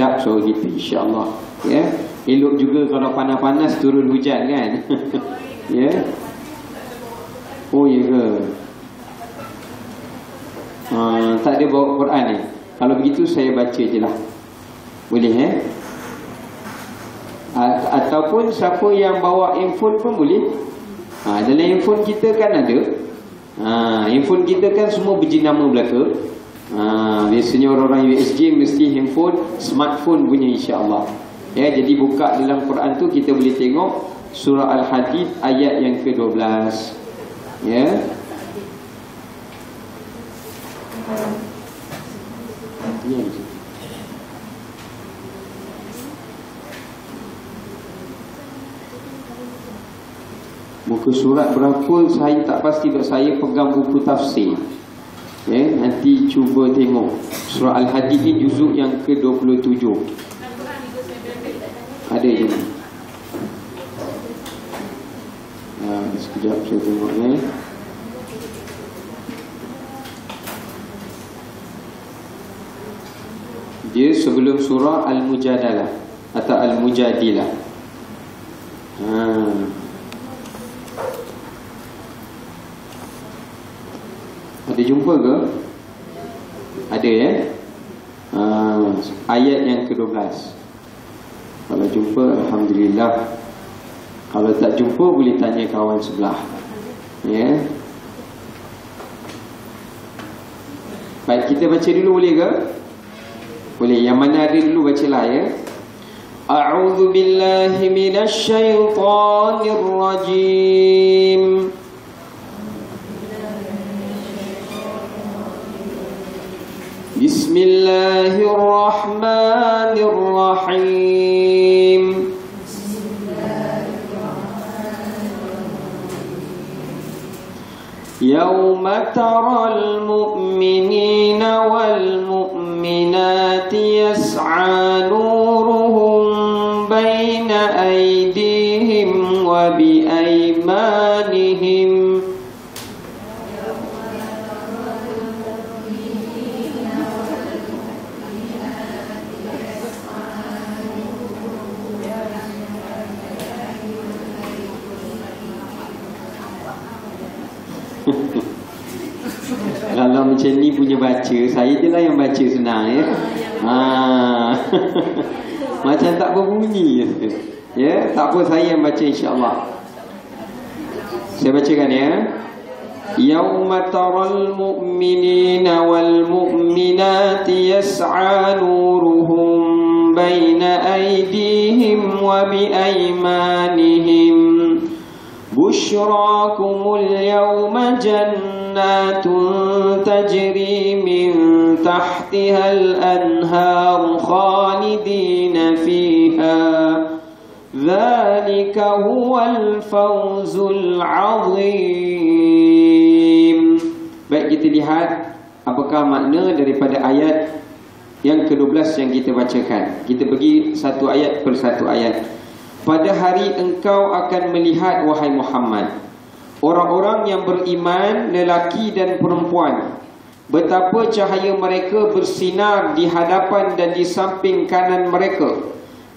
Tak so gitu insya-Allah. Ya. Elok juga kalau panas-panas turun hujan kan. ya. Oh ya ke? Uh, tak ada bawa Quran ni. Kalau begitu saya baca je lah. Boleh eh? Ataupun siapa yang bawa handphone pun boleh. Ha, dalam handphone kita kan ada. Ha, handphone kita kan semua berjenama belaka. Ha, biasanya orang-orang USG mesti handphone, smartphone punya insya-Allah. Ya, jadi buka dalam Quran tu kita boleh tengok surah Al-Hadid ayat yang ke-12. Ya. Muka surat berapa saya tak pasti sebab saya pegang buku tafsir. Ya, nanti cuba tengok. Surah Al-Hadid ni juzuk yang ke-27. Ada je. Ha, sekejap saya tengok ni. Dia sebelum surah Al-Mujadalah atau Al-Mujadilah. Ha. Ada jumpa ke? Ada ya? Ha, ayat yang ke-12. Kalau jumpa Alhamdulillah. Kalau tak jumpa boleh tanya kawan sebelah. Ya? Baik kita baca dulu boleh ke? Boleh. Yang mana ada dulu bacalah ya. A'udzu billahi minasy syaithanir rajim بسم الله الرحمن الرحيم. يوم ترى المؤمنين والمؤمنات يسعى نورهم punya baca, saya je lah yang baca senang ya. Ha. Macam tak berbunyi ya. ya, tak apa saya yang baca insya-Allah. Saya bacakan ya. Yauma taral mu'minina wal mu'minati yas'a nuruhum baina aydihim wa bi aymanihim. Bushrakumul yawma jannah جنات تجري من تحتها الأنهار خالدين فيها ذلك هو الفوز العظيم Baik kita lihat apakah makna daripada ayat yang ke-12 yang kita bacakan. Kita pergi satu ayat per satu ayat. Pada hari engkau akan melihat wahai Muhammad Orang-orang yang beriman lelaki dan perempuan Betapa cahaya mereka bersinar di hadapan dan di samping kanan mereka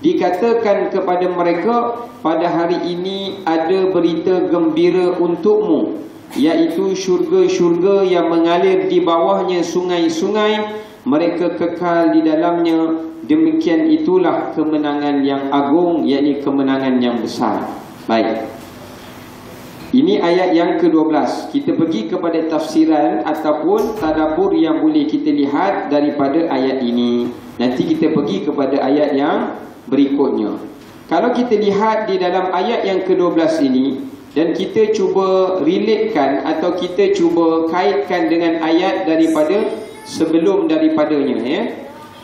Dikatakan kepada mereka Pada hari ini ada berita gembira untukmu Iaitu syurga-syurga yang mengalir di bawahnya sungai-sungai Mereka kekal di dalamnya Demikian itulah kemenangan yang agung yakni kemenangan yang besar. Baik. Ini ayat yang ke-12. Kita pergi kepada tafsiran ataupun tadabbur yang boleh kita lihat daripada ayat ini. Nanti kita pergi kepada ayat yang berikutnya. Kalau kita lihat di dalam ayat yang ke-12 ini dan kita cuba relatekan atau kita cuba kaitkan dengan ayat daripada sebelum daripadanya ya.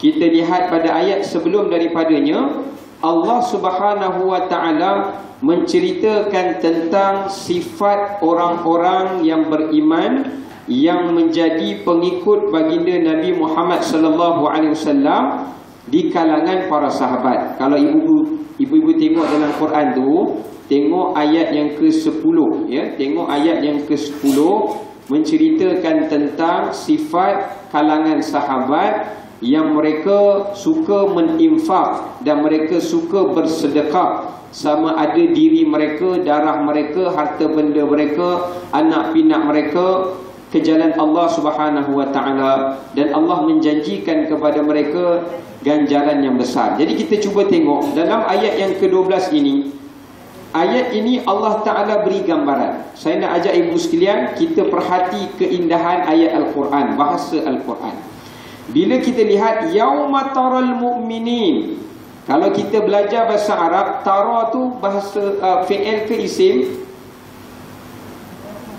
Kita lihat pada ayat sebelum daripadanya Allah Subhanahu wa taala menceritakan tentang sifat orang-orang yang beriman yang menjadi pengikut baginda Nabi Muhammad sallallahu alaihi wasallam di kalangan para sahabat. Kalau ibu ibu tengok dalam Quran tu, tengok ayat yang ke-10 ya, tengok ayat yang ke-10 menceritakan tentang sifat kalangan sahabat yang mereka suka meninfak dan mereka suka bersedekah sama ada diri mereka, darah mereka, harta benda mereka, anak pinak mereka ke jalan Allah Subhanahu wa taala. Dan Allah menjanjikan kepada mereka ganjaran yang besar. Jadi kita cuba tengok dalam ayat yang ke-12 ini Ayat ini Allah Ta'ala beri gambaran. Saya nak ajak ibu sekalian Kita perhati keindahan ayat Al-Quran Bahasa Al-Quran Bila kita lihat Yawma taral mu'minin Kalau kita belajar bahasa Arab Tara tu bahasa uh, Fi'il ke isim?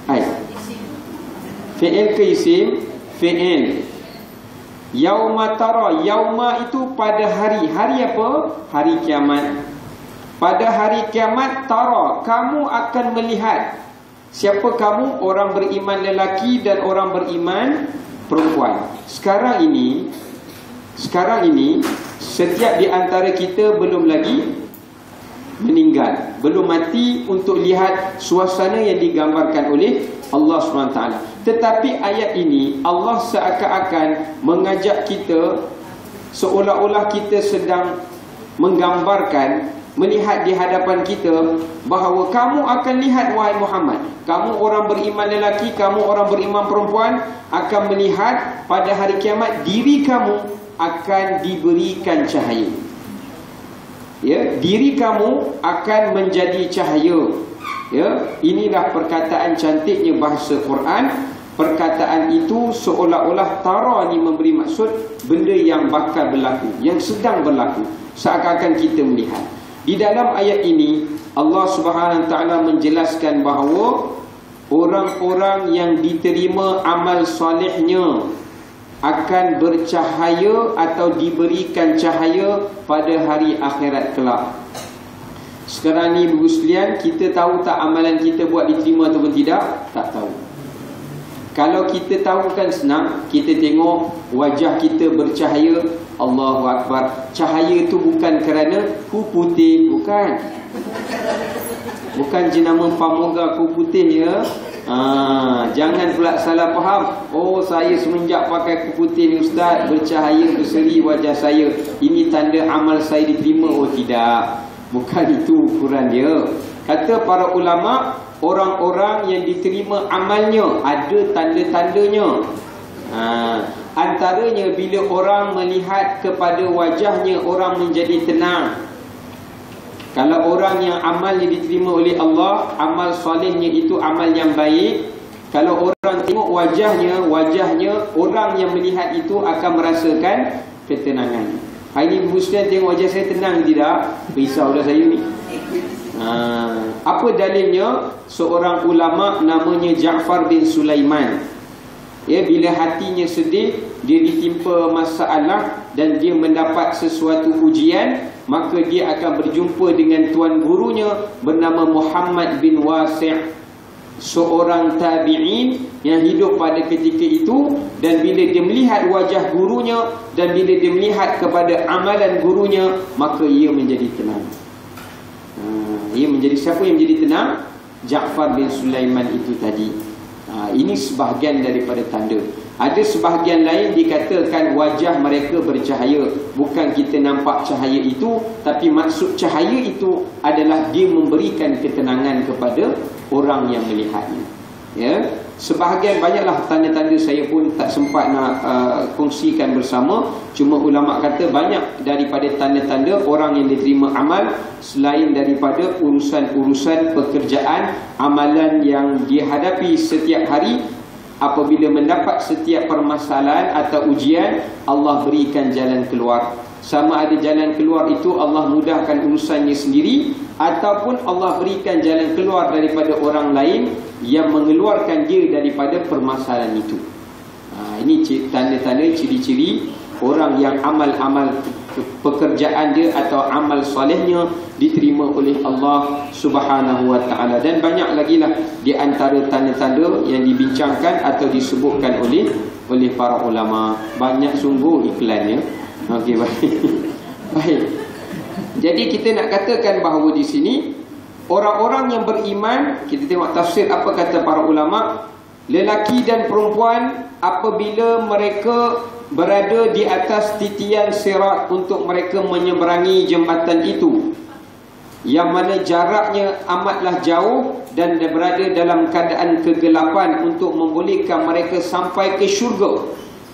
Hai. Fi'il ke isim? Fi'il. Yawma tara Yawma itu pada hari. Hari apa? Hari kiamat. Pada hari kiamat tara kamu akan melihat siapa kamu orang beriman lelaki dan orang beriman perempuan. Sekarang ini sekarang ini setiap di antara kita belum lagi meninggal, belum mati untuk lihat suasana yang digambarkan oleh Allah SWT. Tetapi ayat ini Allah seakan-akan mengajak kita seolah-olah kita sedang menggambarkan melihat di hadapan kita bahawa kamu akan lihat wahai Muhammad. Kamu orang beriman lelaki kamu orang beriman perempuan akan melihat pada hari kiamat diri kamu akan diberikan cahaya. Ya diri kamu akan menjadi cahaya. Ya inilah perkataan cantiknya bahasa Quran. Perkataan itu seolah-olah tara ni memberi maksud benda yang bakal berlaku yang sedang berlaku seakan-akan kita melihat di dalam ayat ini Allah Subhanahu taala menjelaskan bahawa orang-orang yang diterima amal solehnya akan bercahaya atau diberikan cahaya pada hari akhirat kelak. Sekarang ni Ibu sekalian, kita tahu tak amalan kita buat diterima atau tidak? Tak tahu. Kalau kita tahu kan senang, kita tengok wajah kita bercahaya, Allahu Akbar. Cahaya itu bukan kerana ku putih, bukan. Bukan jenama pamoga ku putih ya. Ha, jangan pula salah faham. Oh, saya semenjak pakai ku putih ni ustaz, bercahaya berseri wajah saya. Ini tanda amal saya diterima. Oh, tidak. Bukan itu ukuran dia. Kata para ulama, orang-orang yang diterima amalnya ada tanda-tandanya. Ha, Antaranya bila orang melihat kepada wajahnya orang menjadi tenang. Kalau orang yang amalnya diterima oleh Allah, amal solehnya itu amal yang baik. Kalau orang tengok wajahnya, wajahnya orang yang melihat itu akan merasakan ketenangan. Hari ini sekalian tengok wajah saya tenang tidak? Risaulah saya ni. Ha, apa dalilnya? Seorang ulama namanya Ja'far bin Sulaiman ya bila hatinya sedih dia ditimpa masalah dan dia mendapat sesuatu ujian maka dia akan berjumpa dengan tuan gurunya bernama Muhammad bin Wasi' seorang tabi'in yang hidup pada ketika itu dan bila dia melihat wajah gurunya dan bila dia melihat kepada amalan gurunya maka ia menjadi tenang. Ha, ia menjadi siapa yang menjadi tenang? Ja'far bin Sulaiman itu tadi Ha, ini sebahagian daripada tanda. Ada sebahagian lain dikatakan wajah mereka bercahaya. Bukan kita nampak cahaya itu. Tapi maksud cahaya itu adalah dia memberikan ketenangan kepada orang yang melihatnya. Ya, Sebahagian banyaklah tanda-tanda saya pun tak sempat nak uh, kongsikan bersama. Cuma ulama kata banyak daripada tanda-tanda orang yang diterima amal selain daripada urusan-urusan pekerjaan, amalan yang dihadapi setiap hari apabila mendapat setiap permasalahan atau ujian, Allah berikan jalan keluar. Sama ada jalan keluar itu Allah mudahkan urusannya sendiri ataupun Allah berikan jalan keluar daripada orang lain yang mengeluarkan dia daripada permasalahan itu. Ha, ini tanda-tanda ciri-ciri orang yang amal-amal pekerjaan dia atau amal solehnya diterima oleh Allah Subhanahu wa taala. Dan banyak lagi lah di antara tanda-tanda yang dibincangkan atau disebutkan oleh oleh para ulama. Banyak sungguh iklannya okey baik. Baik. Jadi kita nak katakan bahawa di sini orang-orang yang beriman kita tengok tafsir apa kata para ulama lelaki dan perempuan apabila mereka berada di atas titian sirat untuk mereka menyeberangi jembatan itu yang mana jaraknya amatlah jauh dan berada dalam keadaan kegelapan untuk membolehkan mereka sampai ke syurga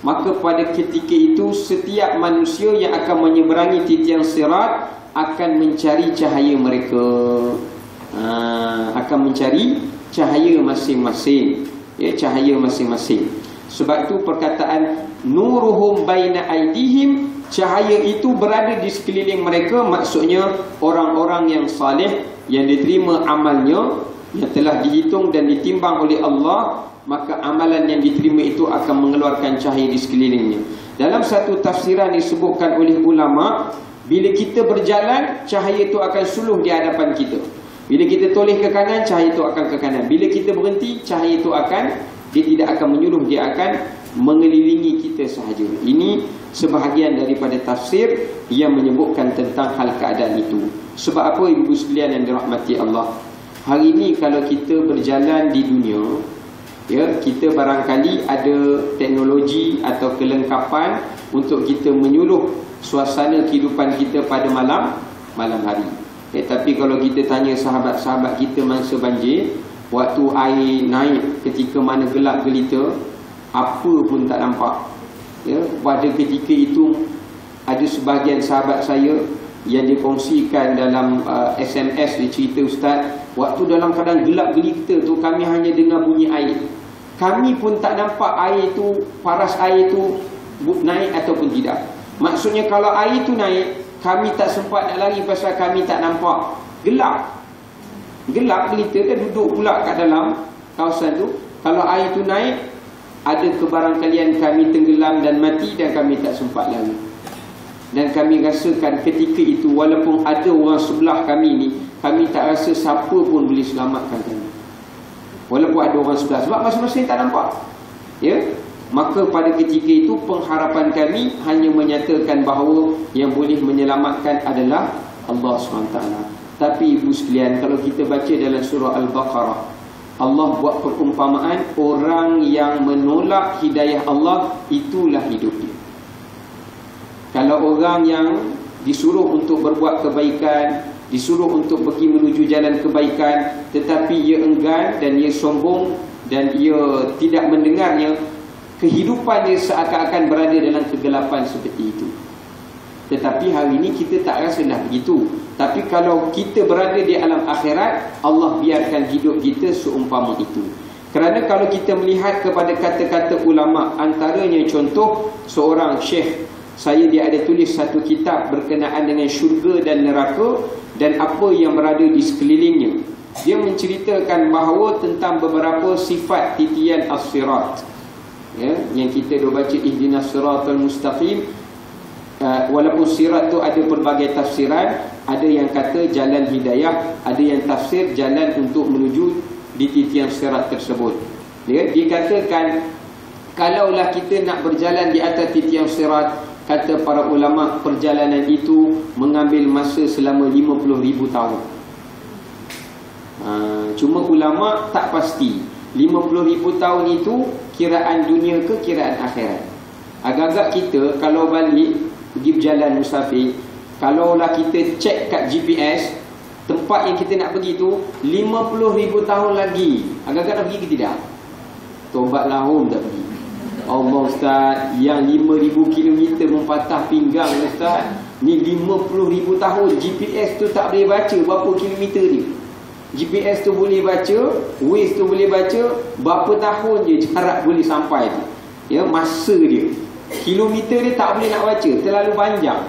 maka pada ketika itu setiap manusia yang akan menyeberangi titian sirat akan mencari cahaya mereka. Ha, akan mencari cahaya masing-masing. Ya cahaya masing-masing. Sebab tu perkataan nuruhum baina aidihim cahaya itu berada di sekeliling mereka. Maksudnya orang-orang yang saleh yang diterima amalnya yang telah dihitung dan ditimbang oleh Allah maka amalan yang diterima itu akan mengeluarkan cahaya di sekelilingnya. Dalam satu tafsiran disebutkan oleh ulama bila kita berjalan cahaya itu akan suluh di hadapan kita. Bila kita toleh ke kanan cahaya itu akan ke kanan. Bila kita berhenti cahaya itu akan dia tidak akan menyuruh dia akan mengelilingi kita sahaja. Ini sebahagian daripada tafsir yang menyebutkan tentang hal keadaan itu. Sebab apa ibu sekalian yang dirahmati Allah? Hari ini kalau kita berjalan di dunia ya kita barangkali ada teknologi atau kelengkapan untuk kita menyuluh suasana kehidupan kita pada malam malam hari. Ya, tapi kalau kita tanya sahabat-sahabat kita masa banjir Waktu air naik ketika mana gelap gelita Apa pun tak nampak. Ya, Pada ketika itu Ada sebahagian sahabat saya Yang dikongsikan dalam uh, SMS Dia cerita Ustaz Waktu dalam keadaan gelap gelita tu Kami hanya dengar bunyi air Kami pun tak nampak air itu Paras air itu naik ataupun tidak Maksudnya kalau air itu naik Kami tak sempat nak lari pasal kami tak nampak Gelap Gelap gelita dia duduk pula kat dalam kawasan tu. Kalau air tu naik, ada kebarangkalian kami tenggelam dan mati dan kami tak sempat lari. Dan kami rasakan ketika itu walaupun ada orang sebelah kami ni, kami tak rasa siapa pun boleh selamatkan kami. Walaupun ada orang sebelah sebab masing-masing tak nampak. Ya? Maka pada ketika itu pengharapan kami hanya menyatakan bahawa yang boleh menyelamatkan adalah Allah SWT. Tapi ibu sekalian kalau kita baca dalam surah Al-Baqarah Allah buat perumpamaan orang yang menolak hidayah Allah itulah hidup dia. Kalau orang yang disuruh untuk berbuat kebaikan, disuruh untuk pergi menuju jalan kebaikan tetapi ia enggan dan ia sombong dan ia tidak mendengarnya, kehidupan dia seakan-akan berada dalam kegelapan seperti itu. Tetapi hari ini kita tak rasa dah begitu. Tapi kalau kita berada di alam akhirat, Allah biarkan hidup kita seumpama itu. Kerana kalau kita melihat kepada kata-kata ulama, antaranya contoh seorang syekh, saya dia ada tulis satu kitab berkenaan dengan syurga dan neraka dan apa yang berada di sekelilingnya. Dia menceritakan bahawa tentang beberapa sifat titian as-sirat. Ya, yang kita dah baca ihdinas siratal mustaqim Uh, walaupun sirat tu ada pelbagai tafsiran ada yang kata jalan hidayah ada yang tafsir jalan untuk menuju di titian sirat tersebut ya dikatakan kalaulah kita nak berjalan di atas titian sirat kata para ulama perjalanan itu mengambil masa selama 50,000 tahun. Ha, cuma ulama tak pasti 50,000 tahun itu kiraan dunia ke kiraan akhirat. Agak-agak kita kalau balik pergi berjalan musafir kalaulah kita cek kat GPS tempat yang kita nak pergi tu 50 ribu tahun lagi agak-agak nak pergi ke tidak? Tobatlah home tak pergi Allah Ustaz yang 5000 km mempatah pinggang Ustaz ni 50000 tahun. GPS tu tak boleh baca berapa kilometer ni. GPS tu boleh baca Waze tu boleh baca berapa tahun je jarak boleh sampai tu. Ya masa dia. Kilometer dia tak boleh nak baca Terlalu panjang.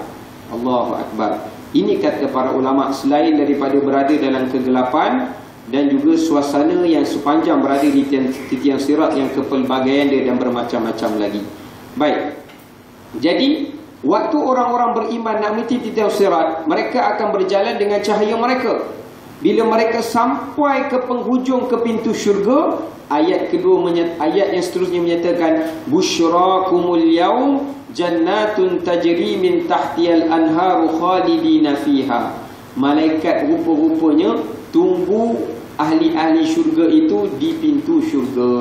Allahu Akbar. Ini kata para ulama Selain daripada berada dalam kegelapan Dan juga suasana yang sepanjang Berada di titian sirat Yang kepelbagaian dia dan bermacam-macam lagi. Baik. Jadi Waktu orang-orang beriman nak meti titian sirat Mereka akan berjalan dengan cahaya mereka. Bila mereka sampai ke penghujung ke pintu syurga Ayat kedua ayat yang seterusnya menyatakan busyrakumul yaum jannatun tajri min tahtiyal anharu khalidina fiha. Malaikat rupa-rupanya tunggu ahli-ahli syurga itu di pintu syurga.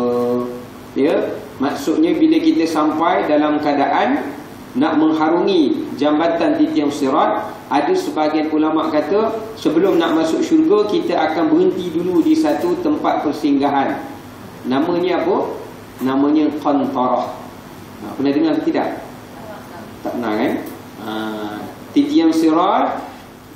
Ya, maksudnya bila kita sampai dalam keadaan nak mengharungi jambatan titian sirat, ada sebahagian ulama kata sebelum nak masuk syurga kita akan berhenti dulu di satu tempat persinggahan. Namanya apa? Namanya qantarah. Ha, pernah dengar tidak? Tak pernah kan? Ha, titian sirat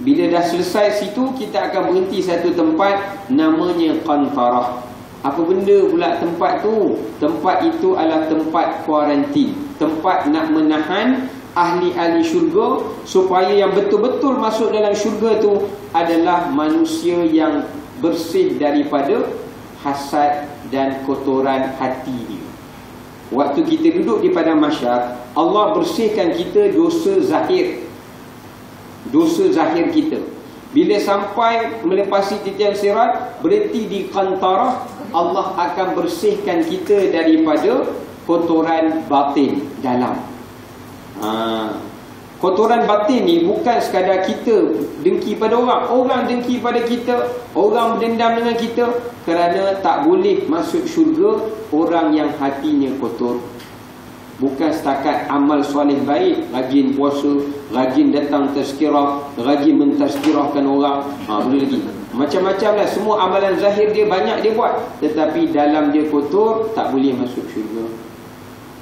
bila dah selesai situ kita akan berhenti satu tempat namanya qantarah. Apa benda pula tempat tu? Tempat itu adalah tempat kuarantin. Tempat nak menahan ahli-ahli syurga supaya yang betul-betul masuk dalam syurga tu adalah manusia yang bersih daripada hasad dan kotoran hati dia. Waktu kita duduk di padang mahsyar, Allah bersihkan kita dosa zahir. Dosa zahir kita. Bila sampai melepasi titian sirat, berhenti di kantarah, Allah akan bersihkan kita daripada kotoran batin dalam. Ha. Kotoran batin ni bukan sekadar kita dengki pada orang. Orang dengki pada kita. Orang berdendam dengan kita. Kerana tak boleh masuk syurga orang yang hatinya kotor. Bukan setakat amal soleh baik. Rajin puasa. Rajin datang tazkirah. Rajin mentazkirahkan orang. Ha, boleh lagi. Macam-macam lah Semua amalan zahir dia banyak dia buat Tetapi dalam dia kotor Tak boleh masuk syurga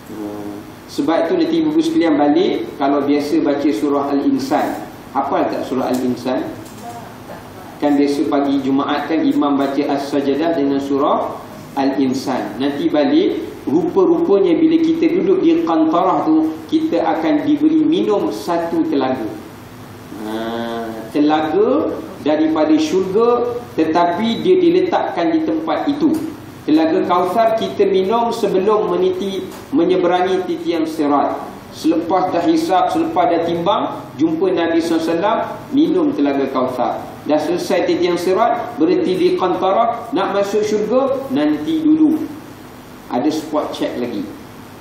hmm. Sebab itu nanti ibu sekalian balik Kalau biasa baca surah Al-Insan Apa tak surah Al-Insan? Kan biasa pagi Jumaat kan Imam baca As-Sajadah dengan surah Al-Insan Nanti balik Rupa-rupanya bila kita duduk di kantarah tu Kita akan diberi minum satu telaga. Ha, Telaga daripada syurga tetapi dia diletakkan di tempat itu. Telaga kausar kita minum sebelum meniti menyeberangi titian sirat. Selepas dah hisap selepas dah timbang jumpa Nabi SAW minum telaga kausar. Dah selesai titian sirat berhenti di qantara nak masuk syurga nanti dulu ada spot check lagi.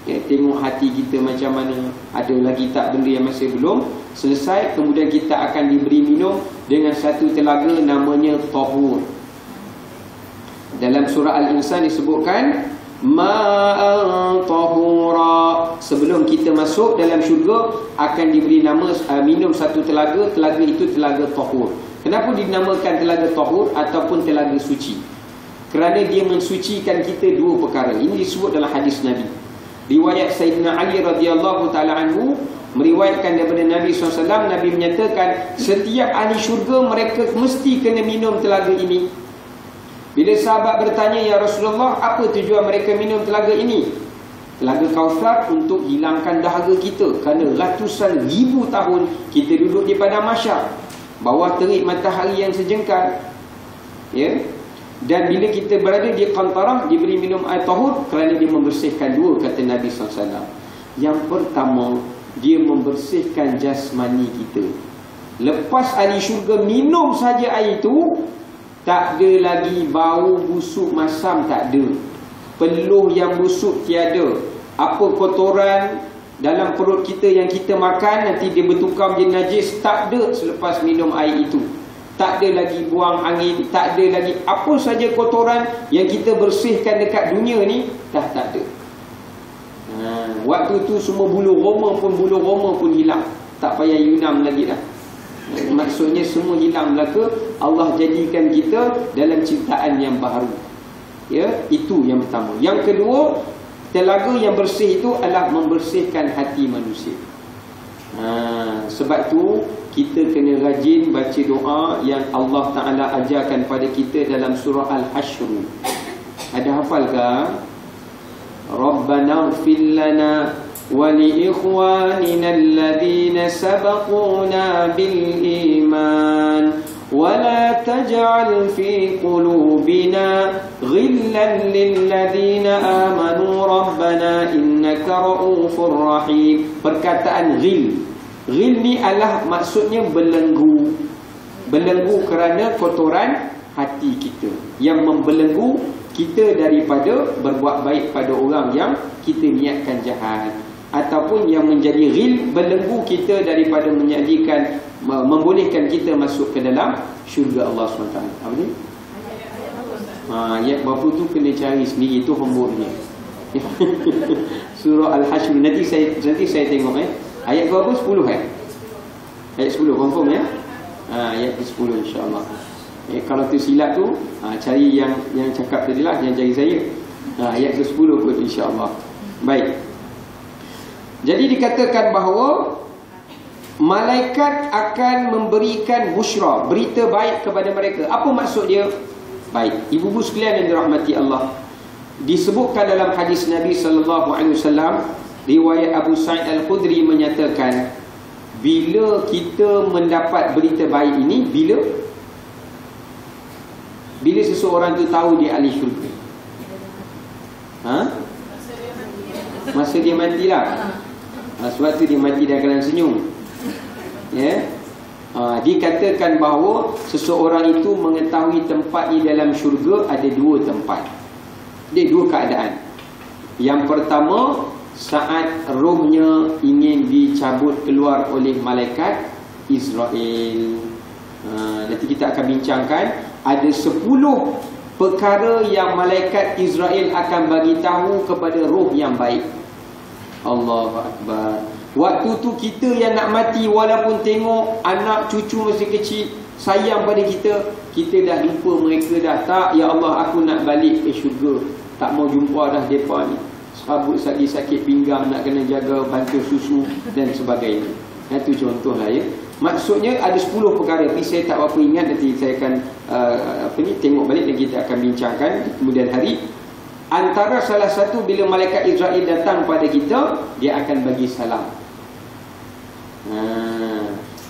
Ya, tengok hati kita macam mana. Ada lagi tak benda yang masih belum selesai kemudian kita akan diberi minum dengan satu telaga namanya tahur dalam surah al-insan disebutkan ma'an tahura sebelum kita masuk dalam syurga akan diberi nama uh, minum satu telaga. Telaga itu telaga tahur kenapa dinamakan telaga tahur ataupun telaga suci kerana dia mensucikan kita dua perkara. Ini disebut dalam hadis nabi. Riwayat sayyidina ali radhiyallahu taala anhu meriwayatkan daripada Nabi SAW Nabi menyatakan setiap ahli syurga mereka mesti kena minum telaga ini. Bila sahabat bertanya Ya Rasulullah apa tujuan mereka minum telaga ini? Telaga kausar untuk hilangkan dahaga kita kerana ratusan ribu tahun kita duduk di padang masyar bawah terik matahari yang sejengkal. Ya dan bila kita berada di kantarah diberi minum air tahur kerana dia membersihkan dua kata Nabi SAW yang pertama dia membersihkan jasmani kita. Lepas ahli syurga minum saja air itu, tak ada lagi bau busuk masam, tak ada. Peluh yang busuk tiada. Apa kotoran dalam perut kita yang kita makan, nanti dia bertukar menjadi najis, tak ada selepas minum air itu. Tak ada lagi buang angin, tak ada lagi apa saja kotoran yang kita bersihkan dekat dunia ni, dah tak ada. Ha, waktu tu semua bulu roma pun bulu roma pun hilang. Tak payah yunam lagi dah. Maksudnya semua hilang belaka Allah jadikan kita dalam ciptaan yang baru. Ya, itu yang pertama. Yang kedua, telaga yang bersih itu adalah membersihkan hati manusia. Ha, sebab tu kita kena rajin baca doa yang Allah Ta'ala ajarkan pada kita dalam surah Al-Hashr. Ada hafalkah? Rabbana gfir lana وَلِإِخْوَانِنَا الَّذِينَ سَبَقُونَا بِالْإِيمَانِ وَلَا تَجْعَلْ فِي قُلُوبِنَا غِلًّا لِلَّذِينَ amanu rabbana innaka ra'ufur rahim. Perkataan غِلٌ ghil ni adalah maksudnya belenggu. Belenggu kerana kotoran hati kita. Yang membelenggu kita daripada berbuat baik pada orang yang kita niatkan jahat. Ataupun yang menjadi ghil belenggu kita daripada menjadikan membolehkan kita masuk ke dalam syurga Allah SWT. Apa ni? Ha, ayat berapa tu kena cari sendiri. Itu homeworknya surah Al-Hashr. Nanti saya nanti saya tengok eh. Ayat berapa? 10 eh? Ayat 10 confirm ya? Ha, ayat 10 insya-Allah. Eh, kalau tu silap tu, ha, cari yang yang cakap tadi lah, yang cari saya. Ha, ayat ke-10 pun insya-Allah. Baik. Jadi dikatakan bahawa malaikat akan memberikan busyra, berita baik kepada mereka. Apa maksud dia? Baik, ibu-ibu sekalian yang dirahmati Allah. Disebutkan dalam hadis Nabi sallallahu alaihi wasallam, riwayat Abu Sa'id Al-Khudri menyatakan bila kita mendapat berita baik ini bila? Bila seseorang tu tahu dia ahli syurga. Ha? Masa dia matilah ha, sebab tu dia mati dalam keadaan senyum. Ya? Yeah? ha, dikatakan bahawa seseorang itu mengetahui tempat di dalam syurga ada dua tempat. Ada dua keadaan. Yang pertama saat rohnya ingin dicabut keluar oleh malaikat Israel. Ha, nanti kita akan bincangkan ada 10 perkara yang malaikat Israel akan bagi tahu kepada roh yang baik. Allahu akbar. Waktu tu kita yang nak mati walaupun tengok anak cucu masih kecil sayang pada kita, kita dah lupa mereka dah tak ya Allah aku nak balik ke syurga. Tak mau jumpa dah depa ni sabut lagi sakit pinggang nak kena jaga bantu susu dan sebagainya. Itu contohlah ya. Maksudnya ada 10 perkara tapi saya tak apa ingat nanti saya akan uh, apa ni tengok balik dan kita akan bincangkan kemudian hari antara salah satu bila malaikat Israel datang pada kita dia akan bagi salam. Ha.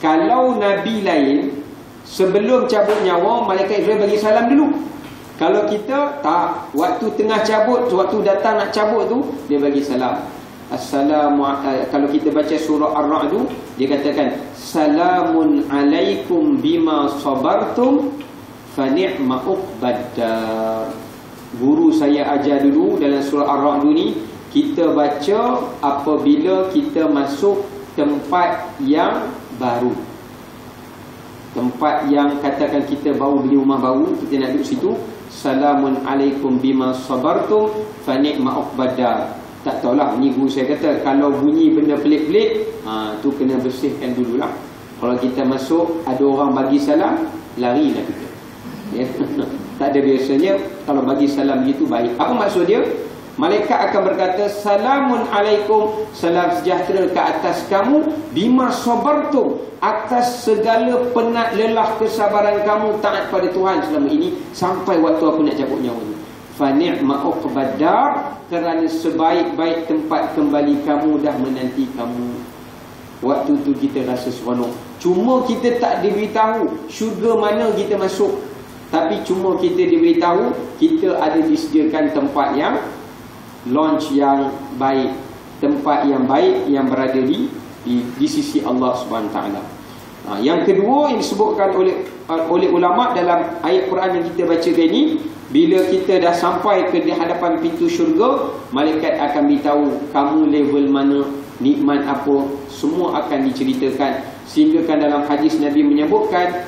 Kalau nabi lain sebelum cabut nyawa malaikat Israel bagi salam dulu. Kalau kita tak waktu tengah cabut, waktu datang nak cabut tu dia bagi salam. Assalamu uh, kalau kita baca surah Ar-Ra'd tu dia katakan salamun alaikum bima sabartum fa ni'ma. Guru saya ajar dulu dalam surah Ar-Ra'd ni kita baca apabila kita masuk tempat yang baru. Tempat yang katakan kita baru beli rumah baru, kita nak duduk situ, Salamun alaikum bima sabartum fa ni'ma uqbadar. Tak tahulah ni guru saya kata kalau bunyi benda pelik-pelik, ha tu kena bersihkan dululah. Kalau kita masuk ada orang bagi salam, larilah kita. Ya. tak ada biasanya kalau bagi salam gitu baik. Apa maksud dia? Malaikat akan berkata Salamun alaikum. Salam sejahtera ke atas kamu. Bima sabartum. Atas segala penat lelah kesabaran kamu Taat pada Tuhan selama ini Sampai waktu aku nak cabut nyawa ni. Fani'ma uqbadar Kerana sebaik-baik tempat kembali kamu Dah menanti kamu. Waktu tu kita rasa seronok. Cuma kita tak diberitahu Syurga mana kita masuk. Tapi cuma kita diberitahu Kita ada disediakan tempat yang launch yang baik, tempat yang baik yang berada di di, di sisi Allah Subhanahu taala. Ha, yang kedua yang disebutkan oleh oleh ulama dalam ayat Quran yang kita baca ini, bila kita dah sampai ke di hadapan pintu syurga, malaikat akan beritahu kamu level mana, nikmat apa, semua akan diceritakan. Sehingga kan dalam hadis Nabi menyebutkan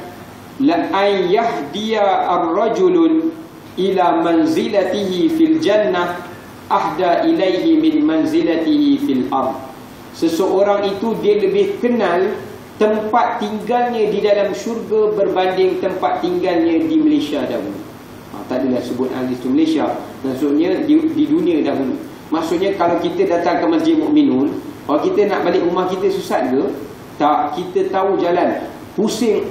la ayyahdiya ar-rajulun ila manzilatihi fil jannah ahda ilaihi min manzilatihi fil ard. Seseorang itu dia lebih kenal tempat tinggalnya di dalam syurga berbanding tempat tinggalnya di Malaysia dahulu. Ha, tadilah sebut ahli Malaysia. Maksudnya di, di dunia dahulu. Maksudnya kalau kita datang ke Masjid Mukminun, kalau kita nak balik rumah kita susah ke? Tak, kita tahu jalan. Pusing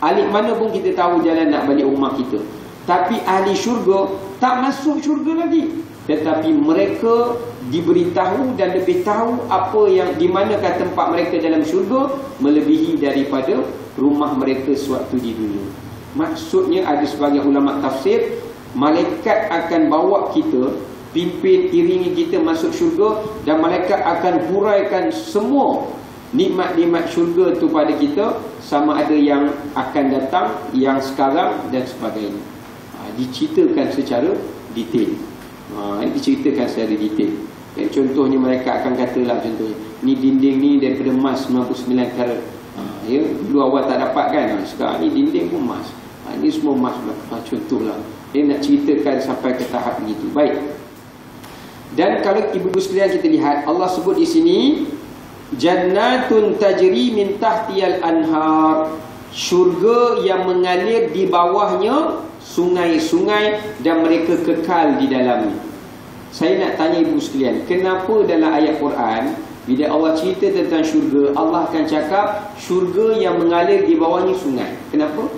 alik mana pun kita tahu jalan nak balik rumah kita. Tapi ahli syurga tak masuk syurga lagi tetapi mereka diberitahu dan lebih tahu apa yang di manakah tempat mereka dalam syurga melebihi daripada rumah mereka sewaktu di dunia. Maksudnya ada sebagai ulama tafsir, malaikat akan bawa kita pimpin iringi kita masuk syurga dan malaikat akan huraikan semua nikmat-nikmat syurga itu pada kita sama ada yang akan datang, yang sekarang dan sebagainya. Ha, diceritakan secara detail. Ha, diceritakan secara detail. Dan contohnya mereka akan katalah contohnya, ni dinding ni daripada emas 99 karat. Ha, ya, dulu awal tak dapat kan. Ha, sekarang ni dinding pun emas. Ha, ini semua emas. Ha, contohlah. Dia nak ceritakan sampai ke tahap begitu. Baik. Dan kalau ibu-ibu sekalian kita lihat Allah sebut di sini jannatun tajri min tahtiyal anhar syurga yang mengalir di bawahnya sungai-sungai dan mereka kekal di dalamnya. Saya nak tanya ibu sekalian, kenapa dalam ayat Quran bila Allah cerita tentang syurga, Allah akan cakap syurga yang mengalir di bawahnya sungai. Kenapa?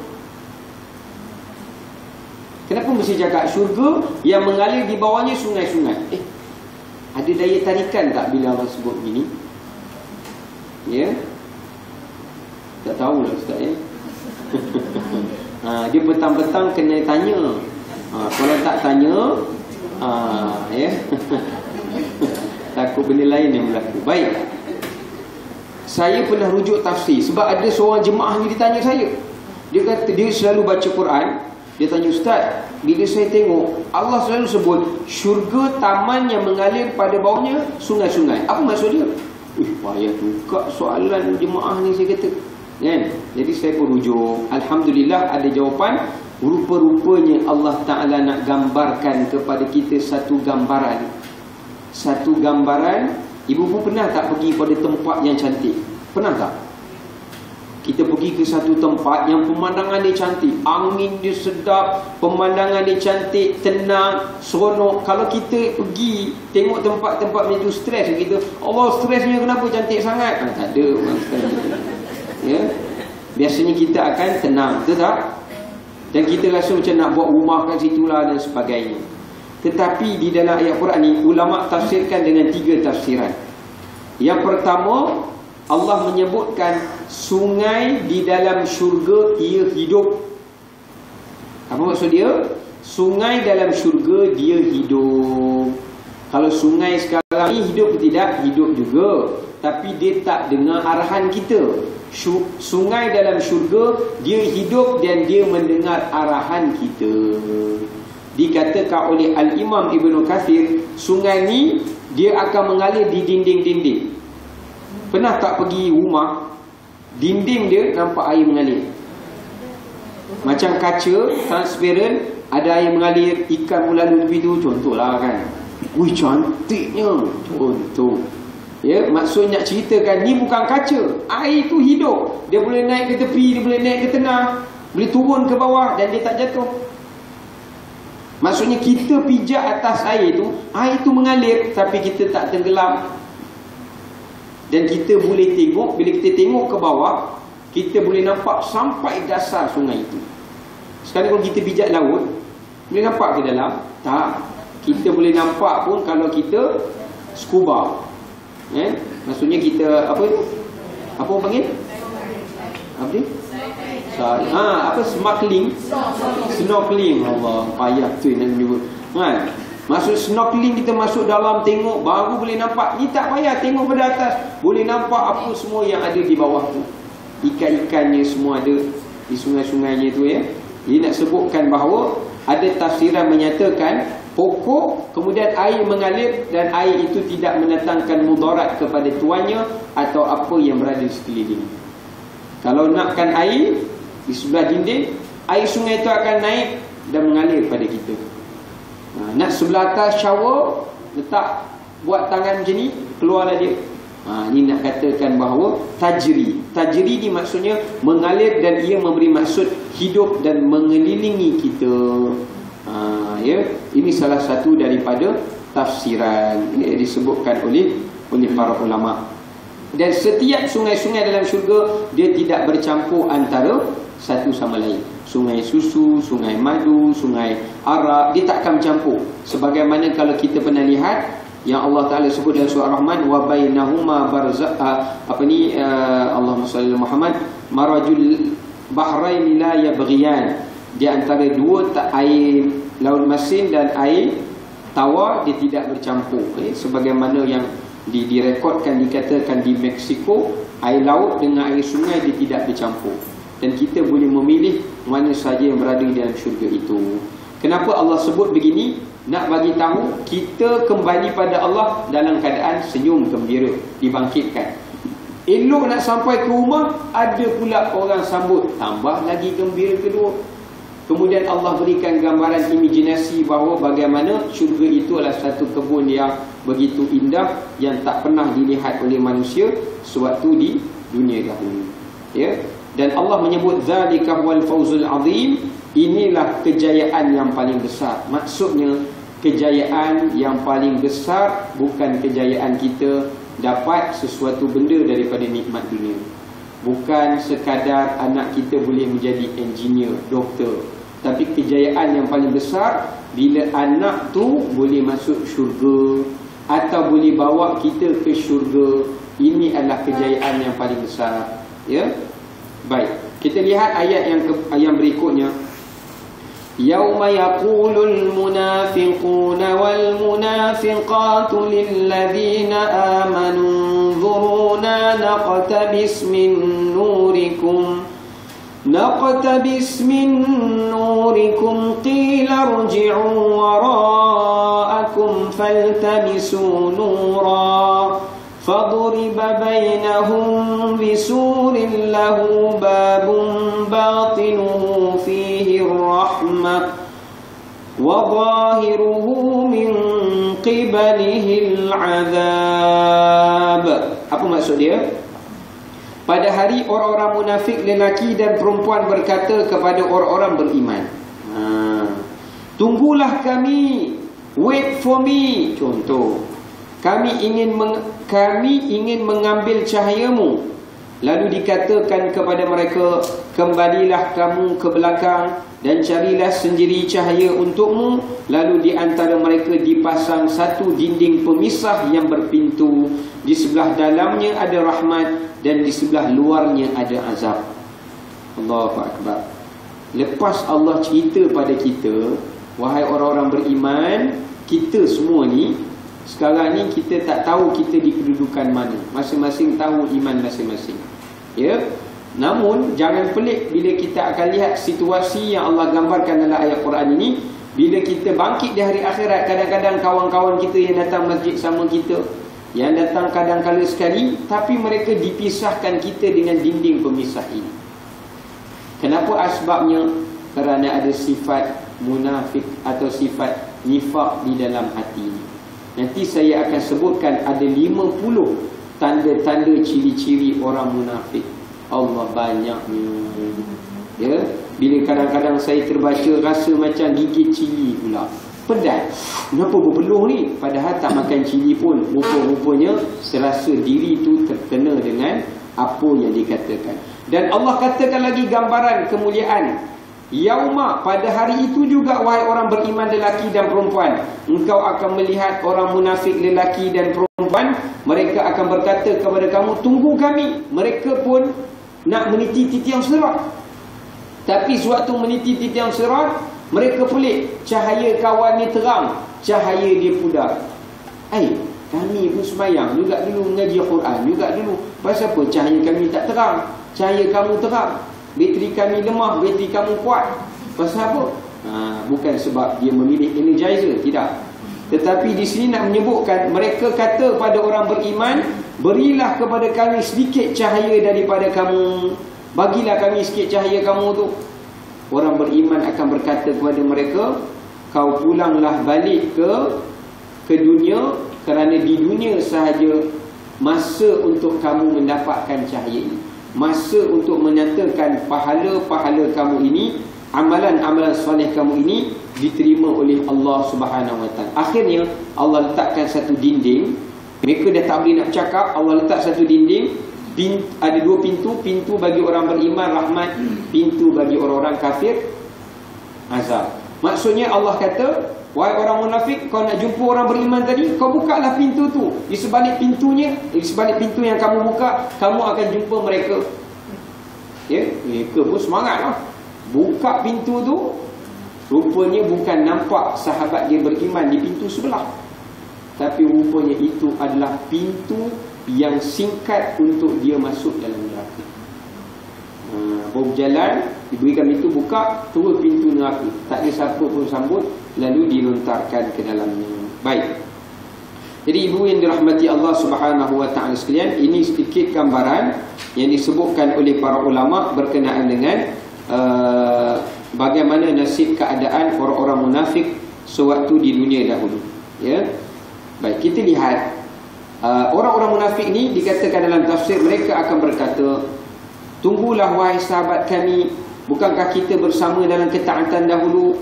Kenapa mesti cakap syurga yang mengalir di bawahnya sungai-sungai? Eh, ada daya tarikan tak bila Allah sebut begini? Ya? Tak tahulah Ustaz ya. Ha, dia petang-petang kena tanya. Ha, kalau tak tanya, ha, ya. takut benda lain yang berlaku. Baik. Saya pernah rujuk tafsir sebab ada seorang jemaah ni ditanya saya. Dia kata dia selalu baca Quran. Dia tanya ustaz, bila saya tengok Allah selalu sebut syurga taman yang mengalir pada bawahnya sungai-sungai. Apa maksud dia? Ih, payah juga soalan jemaah ni saya kata. Kan? Jadi saya pun rujuk. Alhamdulillah ada jawapan. Rupa-rupanya Allah Ta'ala nak gambarkan kepada kita satu gambaran. Satu gambaran ibu pun pernah tak pergi pada tempat yang cantik? Pernah tak? Kita pergi ke satu tempat yang pemandangan dia cantik. Angin dia sedap pemandangan dia cantik tenang seronok. Kalau kita pergi tengok tempat-tempat macam tu stres. Kita Allah stresnya kenapa cantik sangat? Ah, tak ada orang ya biasanya kita akan tenang betul tak dan kita rasa macam nak buat rumah kat situ lah dan sebagainya tetapi di dalam ayat Quran ini ulama tafsirkan dengan tiga tafsiran. Yang pertama, Allah menyebutkan sungai di dalam syurga ia hidup. Apa maksud dia? Sungai dalam syurga dia hidup. Kalau sungai sekarang ini hidup tidak? Hidup juga. Tapi dia tak dengar arahan kita. Sungai dalam syurga dia hidup dan dia mendengar arahan kita. Dikatakan oleh Al-Imam Ibn Kathir sungai ni dia akan mengalir di dinding-dinding. Pernah tak pergi rumah dinding dia nampak air mengalir? Macam kaca transparent ada air mengalir ikan melalui tu contohlah kan. Wih cantiknya. Contoh ya maksud nak ceritakan ni bukan kaca air tu hidup dia boleh naik ke tepi dia boleh naik ke tengah boleh turun ke bawah dan dia tak jatuh Maksudnya kita pijak atas air itu, air itu mengalir tapi kita tak tenggelam. Dan kita boleh tengok, bila kita tengok ke bawah, kita boleh nampak sampai dasar sungai itu. Sekarang kalau kita pijak laut, boleh nampak ke dalam? Tak. Kita boleh nampak pun kalau kita scuba. Eh? Maksudnya kita, apa itu? Apa orang panggil? Apa dia? Ha, apa snorkeling? Snorkeling. Allah, payah tu yang menyebut. Kan? Masuk snorkeling kita masuk dalam tengok baru boleh nampak. Ni tak payah tengok pada atas. Boleh nampak apa semua yang ada di bawah tu. Ikan-ikannya semua ada di sungai-sungainya tu ya. Dia nak sebutkan bahawa ada tafsiran menyatakan pokok kemudian air mengalir dan air itu tidak mendatangkan mudarat kepada tuannya atau apa yang berada di sekeliling. Kalau nakkan air di sebelah dinding air sungai itu akan naik dan mengalir pada kita. Ha, nak sebelah atas shower letak buat tangan macam ni keluarlah dia. Ha, ini nak katakan bahawa tajri. Tajri ni maksudnya mengalir dan ia memberi maksud hidup dan mengelilingi kita ha, ya ini salah satu daripada tafsiran yang disebutkan oleh oleh para ulama dan setiap sungai-sungai dalam syurga dia tidak bercampur antara satu sama lain. Sungai susu, sungai madu, sungai arak, dia tak akan bercampur. Sebagaimana kalau kita pernah lihat yang Allah Taala sebut dalam surah Rahman wa bainahuma barzakh apa ni uh, Allahumma salli Muhammad marajul bahrain la yabghiyan di antara dua air laut masin dan air tawar dia tidak bercampur okay? sebagaimana yang di direkodkan dikatakan di Mexico air laut dengan air sungai dia tidak bercampur dan kita boleh memilih mana saja yang berada di dalam syurga itu. Kenapa Allah sebut begini? Nak bagi tahu kita kembali pada Allah dalam keadaan senyum gembira, dibangkitkan. Elok nak sampai ke rumah, ada pula orang sambut, tambah lagi gembira kedua. Kemudian Allah berikan gambaran imajinasi bahawa bagaimana syurga itu adalah satu kebun yang begitu indah yang tak pernah dilihat oleh manusia sewaktu di dunia dahulu. Ya. Dan Allah menyebut zalika wal fawzul azim, inilah kejayaan yang paling besar. Maksudnya kejayaan yang paling besar bukan kejayaan kita dapat sesuatu benda daripada nikmat dunia. Bukan sekadar anak kita boleh menjadi engineer, doktor, tapi kejayaan yang paling besar Bila anak tu boleh masuk syurga Atau boleh bawa kita ke syurga Ini adalah kejayaan yang paling besar Ya Baik Kita lihat ayat yang ke, yang berikutnya يوم يقول المنافقون والمنافقات للذين آمنوا انظرونا نقتبس من نوركم نقتبس من نوركم قيل ارجعوا وراءكم فالتمسوا نورا فضرب بينهم بسور له باب باطنه فيه الرحمة وظاهره من قبله العذاب. Apa maksud dia? Pada hari orang-orang munafik lelaki dan perempuan berkata kepada orang-orang beriman. Ha. Tunggulah kami. Wait for me. Contoh. Kami ingin kami ingin mengambil cahayamu. Lalu dikatakan kepada mereka, kembalilah kamu ke belakang dan carilah sendiri cahaya untukmu. Lalu di antara mereka dipasang satu dinding pemisah yang berpintu. Di sebelah dalamnya ada rahmat dan di sebelah luarnya ada azab. Allahu akbar. Lepas Allah cerita pada kita, wahai orang-orang beriman, kita semua ni sekarang ni kita tak tahu kita di kedudukan mana. Masing-masing tahu iman masing-masing. Ya. Namun jangan pelik bila kita akan lihat situasi yang Allah gambarkan dalam ayat Quran ini bila kita bangkit di hari akhirat kadang-kadang kawan-kawan kita yang datang masjid sama kita yang datang kadang-kala sekali tapi mereka dipisahkan kita dengan dinding pemisah ini. Kenapa? Asbabnya kerana ada sifat munafik atau sifat nifak di dalam hati ini. Nanti saya akan sebutkan ada 50 tanda-tanda ciri-ciri orang munafik. Allah banyaknya ya? Bila kadang-kadang saya terbaca rasa macam gigit cili pula pedas. Kenapa berpeluh ni? Padahal tak makan cili pun. Rupa-rupanya serasa diri tu terkena dengan apa yang dikatakan. Dan Allah katakan lagi gambaran kemuliaan. Yauma pada hari itu juga wahai orang beriman lelaki dan perempuan. Engkau akan melihat orang munafik lelaki dan perempuan. Mereka akan berkata kepada kamu, tunggu kami. Mereka pun nak meniti titian serat. Tapi suatu meniti titian serat, mereka pelik. Cahaya kawan ni terang. Cahaya dia pudar. Eh kami pun semayang Juga dulu mengaji Quran. Juga dulu. Pasal apa? Cahaya kami tak terang. Cahaya kamu terang. Bateri kami lemah. Bateri kamu kuat. Pasal apa? Ha, Bukan sebab dia memilih energizer. Tidak. Tetapi di sini nak menyebutkan Mereka kata pada orang beriman Berilah kepada kami sedikit cahaya daripada kamu. Bagilah kami sikit cahaya kamu tu Orang beriman akan berkata kepada mereka Kau pulanglah balik ke ke dunia Kerana di dunia sahaja Masa untuk kamu mendapatkan cahaya ini. Masa untuk menyatakan pahala-pahala kamu ini Amalan-amalan soleh kamu ini Diterima oleh Allah ta'ala. Akhirnya Allah letakkan satu dinding. Mereka dah tak boleh nak cakap Allah letak satu dinding Pintu, ada dua pintu. Pintu bagi orang beriman rahmat. Pintu bagi orang-orang kafir azab. Maksudnya Allah kata wahai orang munafik kau nak jumpa orang beriman tadi kau buka lah pintu tu. Di sebalik pintunya di sebalik pintu yang kamu buka kamu akan jumpa mereka. Ya mereka pun semangat lah. Buka pintu tu rupanya bukan nampak sahabat dia beriman di pintu sebelah. Tapi rupanya itu adalah pintu yang singkat untuk dia masuk dalam neraka. Bawa berjalan, diberikan pintu buka, turun pintu neraka. Tak ada siapa pun sambut, lalu dilontarkan ke dalamnya. Baik. Jadi ibu yang dirahmati Allah Subhanahu wa taala sekalian, ini sedikit gambaran yang disebutkan oleh para ulama berkenaan dengan uh, bagaimana nasib keadaan orang-orang munafik sewaktu di dunia dahulu. Ya. Baik, kita lihat uh, orang-orang munafik ni dikatakan dalam tafsir mereka akan berkata, "Tunggulah wahai sahabat kami, bukankah kita bersama dalam ketaatan dahulu?"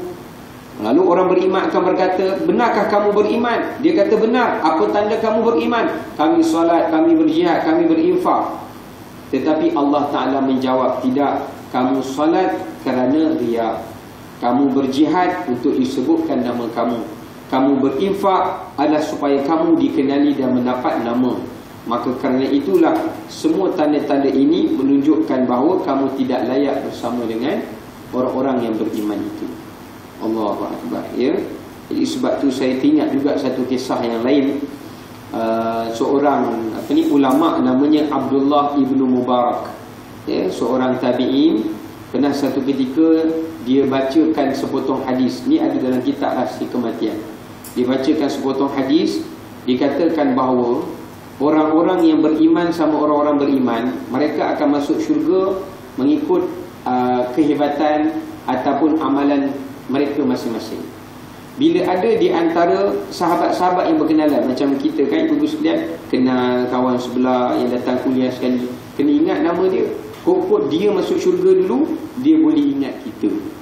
Lalu orang beriman akan berkata, "Benarkah kamu beriman?" Dia kata, "Benar." Apa tanda kamu beriman? Kami solat, kami berjihad, kami berinfak. Tetapi Allah Taala menjawab, "Tidak. Kamu solat kerana riya. Kamu berjihad untuk disebutkan nama kamu." Kamu berinfak adalah supaya kamu dikenali dan mendapat nama. Maka kerana itulah semua tanda-tanda ini menunjukkan bahawa kamu tidak layak bersama dengan orang-orang yang beriman itu. Allahu akbar ya. Jadi sebab tu saya teringat juga satu kisah yang lain uh, seorang apa ni ulama namanya Abdullah ibnu Mubarak. Ya, seorang tabi'in pernah satu ketika dia bacakan sepotong hadis. Ni ada dalam kitab Rahsia Kematian dibacakan sepotong hadis dikatakan bahawa orang-orang yang beriman sama orang-orang beriman mereka akan masuk syurga mengikut uh, kehebatan ataupun amalan mereka masing-masing. Bila ada di antara sahabat-sahabat yang berkenalan macam kita kan ibu-ibu sekalian kenal kawan sebelah yang datang kuliah sekali kena ingat nama dia. Pokok dia masuk syurga dulu dia boleh ingat kita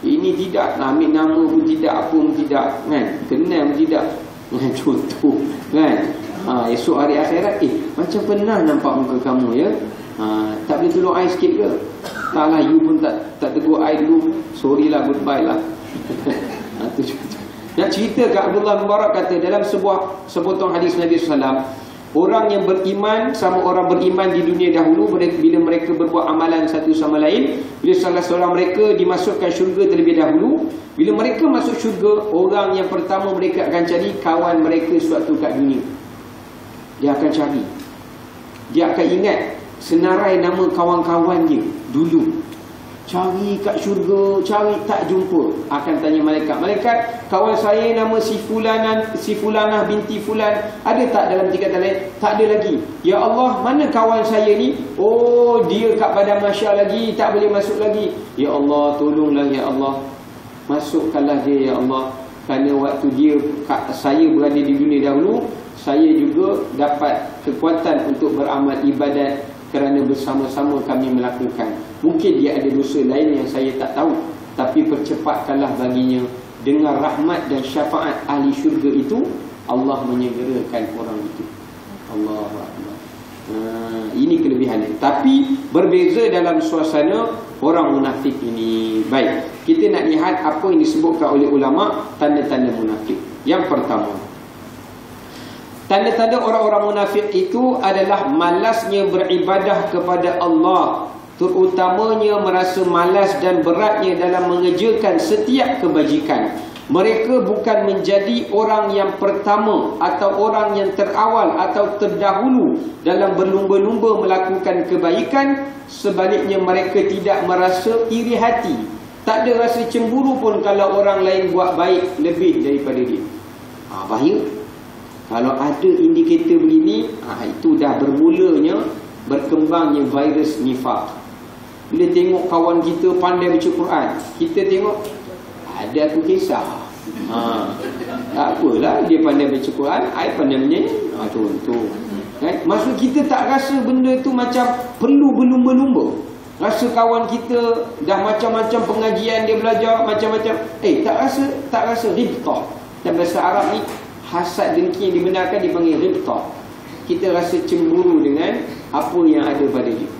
ini tidak nak ambil nama pun tidak apa pun tidak kan. Kenal pun tidak. Contoh kan. Ha, esok hari akhirat eh macam pernah nampak muka kamu ya. Ha, tak boleh tolong air sikit ke? Taklah you pun tak tak tegur air dulu. Sorry lah goodbye lah. ha, tu Nak cerita kat Abdullah Mubarak kata dalam sebuah sepotong hadis Nabi sallallahu Orang yang beriman sama orang beriman di dunia dahulu bila mereka berbuat amalan satu sama lain bila salah seorang mereka dimasukkan syurga terlebih dahulu bila mereka masuk syurga orang yang pertama mereka akan cari kawan mereka suatu kat dunia. Dia akan cari. Dia akan ingat senarai nama kawan-kawan dia dulu Cari kat syurga, cari tak jumpa. Akan tanya malaikat. Malaikat, kawan saya nama si Fulanah, si Fulanah binti Fulan. Ada tak dalam tiga lain? Tak ada lagi. Ya Allah, mana kawan saya ni? Oh, dia kat badan masya lagi. Tak boleh masuk lagi. Ya Allah, tolonglah ya Allah. Masukkanlah dia ya Allah. Kerana waktu dia, saya berada di dunia dahulu, saya juga dapat kekuatan untuk beramal ibadat kerana bersama-sama kami melakukan. Mungkin dia ada dosa lain yang saya tak tahu. Tapi percepatkanlah baginya. Dengan rahmat dan syafaat ahli syurga itu, Allah menyegerakan orang itu. Allah Akbar. Ha, ini kelebihannya. Tapi berbeza dalam suasana orang munafik ini. Baik, kita nak lihat apa yang disebutkan oleh ulama tanda-tanda munafik. Yang pertama, Tanda-tanda orang-orang munafik itu adalah malasnya beribadah kepada Allah. Terutamanya merasa malas dan beratnya dalam mengerjakan setiap kebajikan. Mereka bukan menjadi orang yang pertama atau orang yang terawal atau terdahulu dalam berlumba-lumba melakukan kebaikan. Sebaliknya mereka tidak merasa iri hati. Tak ada rasa cemburu pun kalau orang lain buat baik lebih daripada dia. Ha, bahaya. Kalau ada indikator begini, ha, itu dah bermulanya berkembangnya virus nifak. Bila tengok kawan kita pandai baca Quran, kita tengok ada tu kisah. Ha, tak apalah dia pandai baca Quran, ai pandai menyanyi. Ha, contoh. Kan? Maksud kita tak rasa benda tu macam perlu berlumba-lumba. Rasa kawan kita dah macam-macam pengajian dia belajar macam-macam. Eh tak rasa tak rasa ribtah. Dan bahasa Arab ni hasad dengki yang dibenarkan dipanggil ribtah. Kita rasa cemburu dengan apa yang ada pada dia.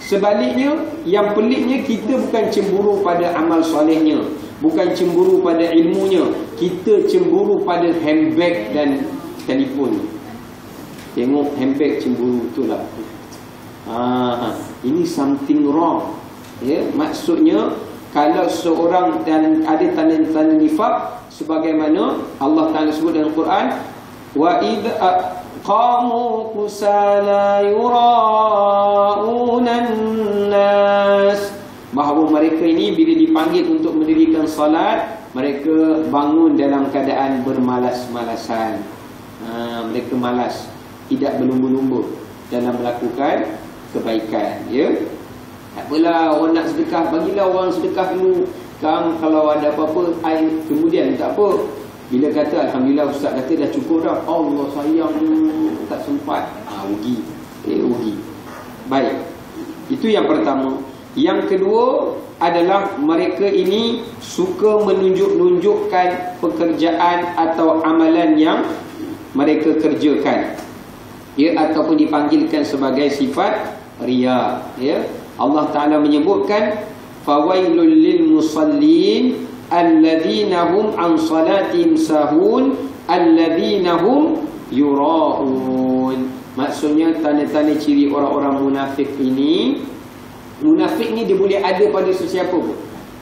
Sebaliknya, yang peliknya kita bukan cemburu pada amal solehnya. Bukan cemburu pada ilmunya. Kita cemburu pada handbag dan telefon. Tengok handbag cemburu itulah. Ah, ini something wrong. Ya, maksudnya kalau seorang dan ada tanda-tanda nifak sebagaimana Allah Taala sebut dalam Quran wa id qamu kusala yurauna nas bahawa mereka ini bila dipanggil untuk mendirikan salat mereka bangun dalam keadaan bermalas-malasan. Ha, mereka malas tidak berlumba-lumba dalam melakukan kebaikan ya Apalah orang nak sedekah, bagilah orang sedekah dulu. Kang kalau ada apa-apa, air kemudian tak apa. Bila kata Alhamdulillah Ustaz kata dah cukup dah. Allah sayang tak sempat. Ah, rugi. Eh, rugi. Baik. Itu yang pertama. Yang kedua adalah mereka ini suka menunjuk-nunjukkan pekerjaan atau amalan yang mereka kerjakan. Ya ataupun dipanggilkan sebagai sifat riya, ya. Allah Taala menyebutkan fawailul lil musallin alladhina hum an salatihim sahun alladhina hum yuraun. Maksudnya tanda-tanda ciri orang-orang munafik ini munafik ni dia boleh ada pada sesiapa pun.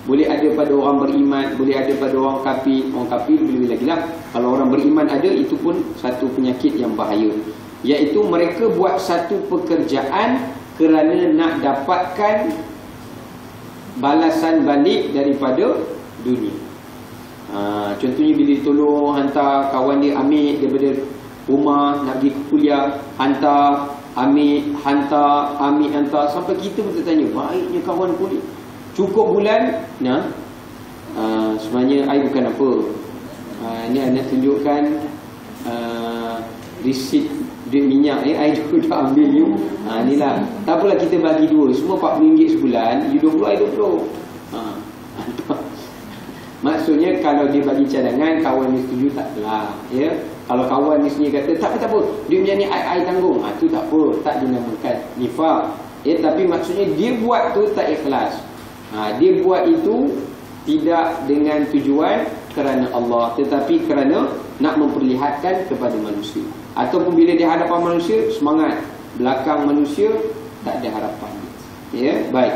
Boleh ada pada orang beriman boleh ada pada orang kafir. Orang kafir boleh lagi lah. Kalau orang beriman ada itu pun satu penyakit yang bahaya. Iaitu mereka buat satu pekerjaan kerana nak dapatkan balasan balik daripada dunia. Ha, contohnya bila tolong hantar kawan dia ambil daripada rumah nak pergi ke kuliah, hantar, ambil, hantar, ambil, hantar. Sampai kita pun tertanya, baiknya kawan kuliah. Cukup bulan, nah, ha, sebenarnya saya bukan apa. Ha, ini anda tunjukkan uh, receipt duit minyak ni, saya dulu dah ambil you. Ha, inilah. Tak apalah kita bagi dua. Semua RM40 sebulan, you 20, saya 20. Ha, Maksudnya kalau dia bagi cadangan kawan ni setuju tak lah ya. Kalau kawan ni sendiri kata tak apa tak apa dia punya ni ai, ai tanggung. Ha, tu tak apa tak dinamakan nifaq. Ya tapi maksudnya dia buat tu tak ikhlas. Ha, dia buat itu tidak dengan tujuan kerana Allah tetapi kerana nak memperlihatkan kepada manusia. Ataupun bila di hadapan manusia semangat belakang manusia tak ada harapan. Ya, baik.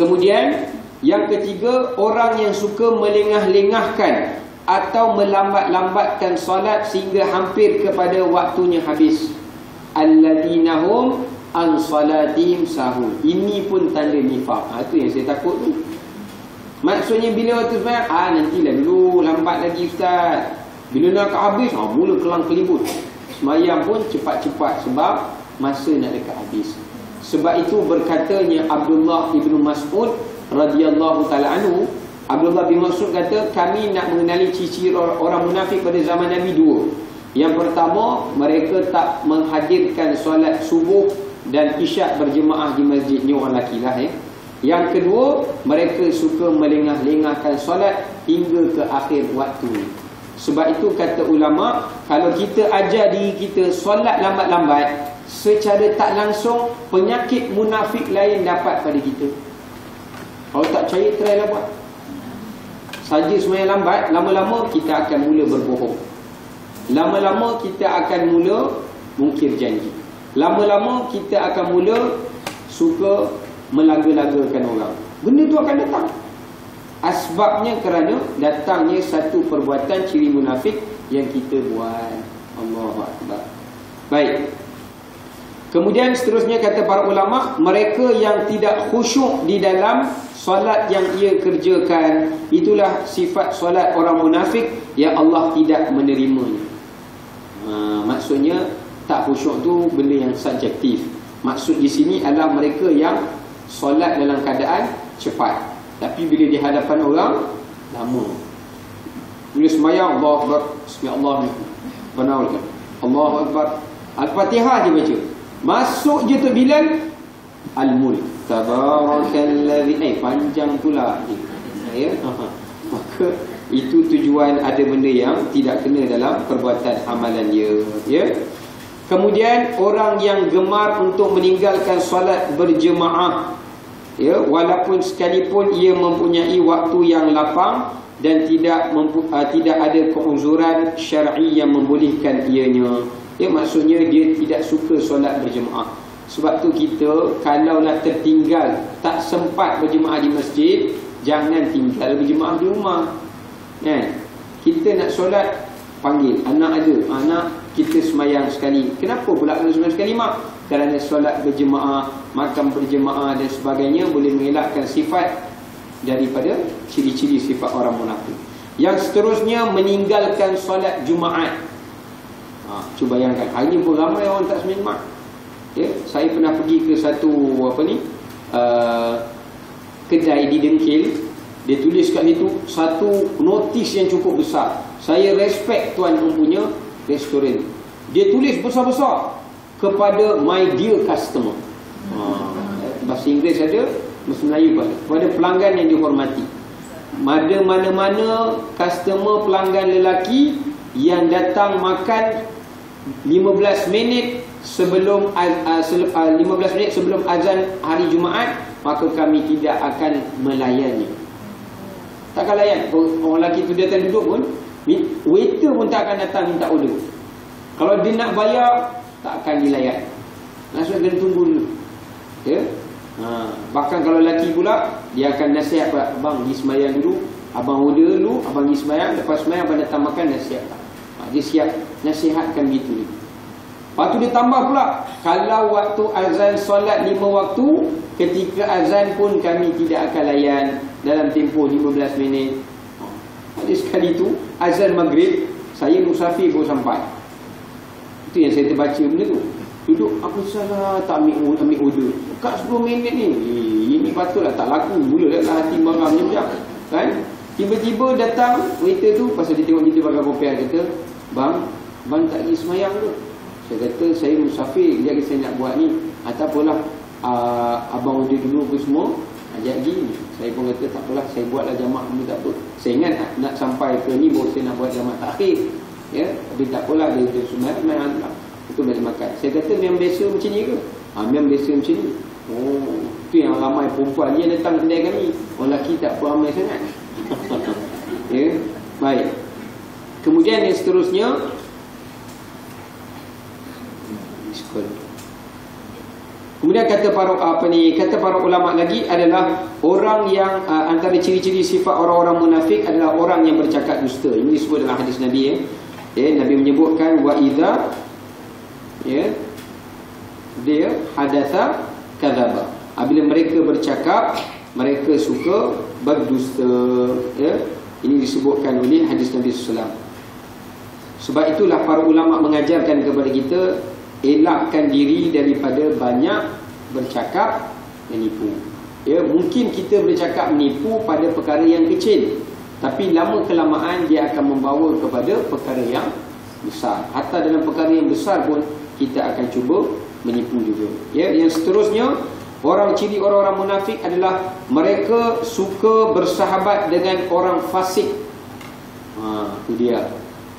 Kemudian yang ketiga, orang yang suka melengah-lengahkan atau melambat-lambatkan solat sehingga hampir kepada waktunya habis. Alladinahum an salatihim sahun. Ini pun tanda nifaq. Ha, itu yang saya takut tu. Maksudnya bila waktu sembahyang, ah nantilah dulu lambat lagi ustaz. Bila nak habis, ah mula kelang kelibut. Semayang pun cepat-cepat sebab masa nak dekat habis. Sebab itu berkatanya Abdullah ibnu Mas'ud radhiyallahu taala anhu Abdullah bin Mas'ud kata kami nak mengenali ciri orang munafik pada zaman Nabi dua. Yang pertama, mereka tak menghadirkan solat subuh dan isyak berjemaah di masjid ni orang lelaki lah eh. Yang kedua, mereka suka melengah-lengahkan solat hingga ke akhir waktu. Sebab itu kata ulama, kalau kita ajar diri kita solat lambat-lambat, secara tak langsung penyakit munafik lain dapat pada kita. Kalau tak percaya, try buat. Saja semuanya lambat, lama-lama kita akan mula berbohong. Lama-lama kita akan mula mungkir janji. Lama-lama kita akan mula suka melaga-lagakan orang. Benda tu akan datang. Asbabnya kerana datangnya satu perbuatan ciri munafik yang kita buat. Allahu Akbar. Baik. Kemudian seterusnya kata para ulama, mereka yang tidak khusyuk di dalam solat yang ia kerjakan, itulah sifat solat orang munafik yang Allah tidak menerimanya. Ha, maksudnya tak khusyuk tu benda yang subjektif. Maksud di sini adalah mereka yang solat dalam keadaan cepat. Tapi bila di hadapan orang, lama. Bila semayang, Allah Akbar, Bismillah, Allah Allah Akbar. Al-Fatihah dia baca. Masuk je tu Bilal Al-Mulk Tabarakalladhi Eh panjang pula. Ya? Maka itu tujuan ada benda yang Tidak kena dalam perbuatan amalan dia. Ya? Kemudian orang yang gemar untuk meninggalkan solat berjemaah ya walaupun sekalipun ia mempunyai waktu yang lapang dan tidak uh, tidak ada keuzuran syar'i yang membolehkan ianya Ya maksudnya dia tidak suka solat berjemaah. Sebab tu kita kalau nak tertinggal tak sempat berjemaah di masjid, jangan tinggal berjemaah di rumah. Kan? Kita nak solat panggil anak ada, anak kita semayang sekali. Kenapa pula kena semayang sekali mak? Kerana solat berjemaah, makan berjemaah dan sebagainya boleh mengelakkan sifat daripada ciri-ciri sifat orang munafik. Yang seterusnya meninggalkan solat Jumaat Ha, cuba bayangkan. Hari ni pun ramai orang tak semayang mak. Ya, saya pernah pergi ke satu apa ni? uh, kedai di Dengkil dia tulis kat situ satu notis yang cukup besar saya respect tuan mempunya restoran dia tulis besar-besar kepada my dear customer. Uh, bahasa Inggeris ada bahasa Melayu pun kepada pelanggan yang dihormati. Ada mana-mana customer pelanggan lelaki yang datang makan 15 minit sebelum uh, 15 minit sebelum azan hari Jumaat maka kami tidak akan melayannya takkan layan? Orang lelaki tu datang duduk pun waiter pun tak akan datang minta order. Kalau dia nak bayar tak akan dilayan. Langsung kena tunggu dulu. Ya? Ha. bahkan kalau lelaki pula dia akan nasihat abang pergi semayang dulu. Abang order dulu abang pergi semayang. Lepas semayang abang datang makan nasihat. Ha. dia siap nasihatkan gitu Lepas tu dia tambah pula Kalau waktu azan solat lima waktu Ketika azan pun kami tidak akan layan Dalam tempoh 15 minit. Ada sekali tu Azan maghrib Saya musafir pun sampai Itu yang saya terbaca benda tu. Duduk aku salah? Tak ambil, ambil order Dekat 10 minit ni. Eh, Ini patutlah tak laku. Mula lah hati marah macam Kan? Tiba-tiba datang waiter tu Pasal dia tengok kita pakai kopiah kata Bang Bang tak pergi semayang tu saya kata saya musafir. Jadi saya nak buat ni. Ataupun uh, Abang udah dulu ke semua Ajak pergi. Saya pun kata tak apalah Saya buatlah jamaah ni tak apa. Saya ingat nak, nak sampai ke ni Baru saya nak buat jamaah takhir Ya Tapi tak apalah Dia itu semua Memang lah Itu balik makan. Saya kata memang biasa macam ni ke? Ha, Memang biasa macam ni. Oh Itu yang ramai perempuan Dia datang kedai kami. Orang lelaki tak ramai sangat. Ya Baik. Kemudian yang seterusnya Kemudian kata para apa ni kata para ulama lagi adalah orang yang uh, antara ciri-ciri sifat orang-orang munafik adalah orang yang bercakap dusta. Ini disebut dalam hadis Nabi ya. Ya, Nabi menyebutkan wa idza ya dia hadatha kadzaba. Apabila mereka bercakap, mereka suka berdusta ya. Ini disebutkan oleh hadis Nabi sallallahu Sebab itulah para ulama mengajarkan kepada kita elakkan diri daripada banyak bercakap menipu. Ya, mungkin kita bercakap menipu pada perkara yang kecil, tapi lama kelamaan dia akan membawa kepada perkara yang besar. Hatta dalam perkara yang besar pun kita akan cuba menipu juga. Ya, yang seterusnya orang ciri orang-orang munafik adalah mereka suka bersahabat dengan orang fasik. Ha, itu dia.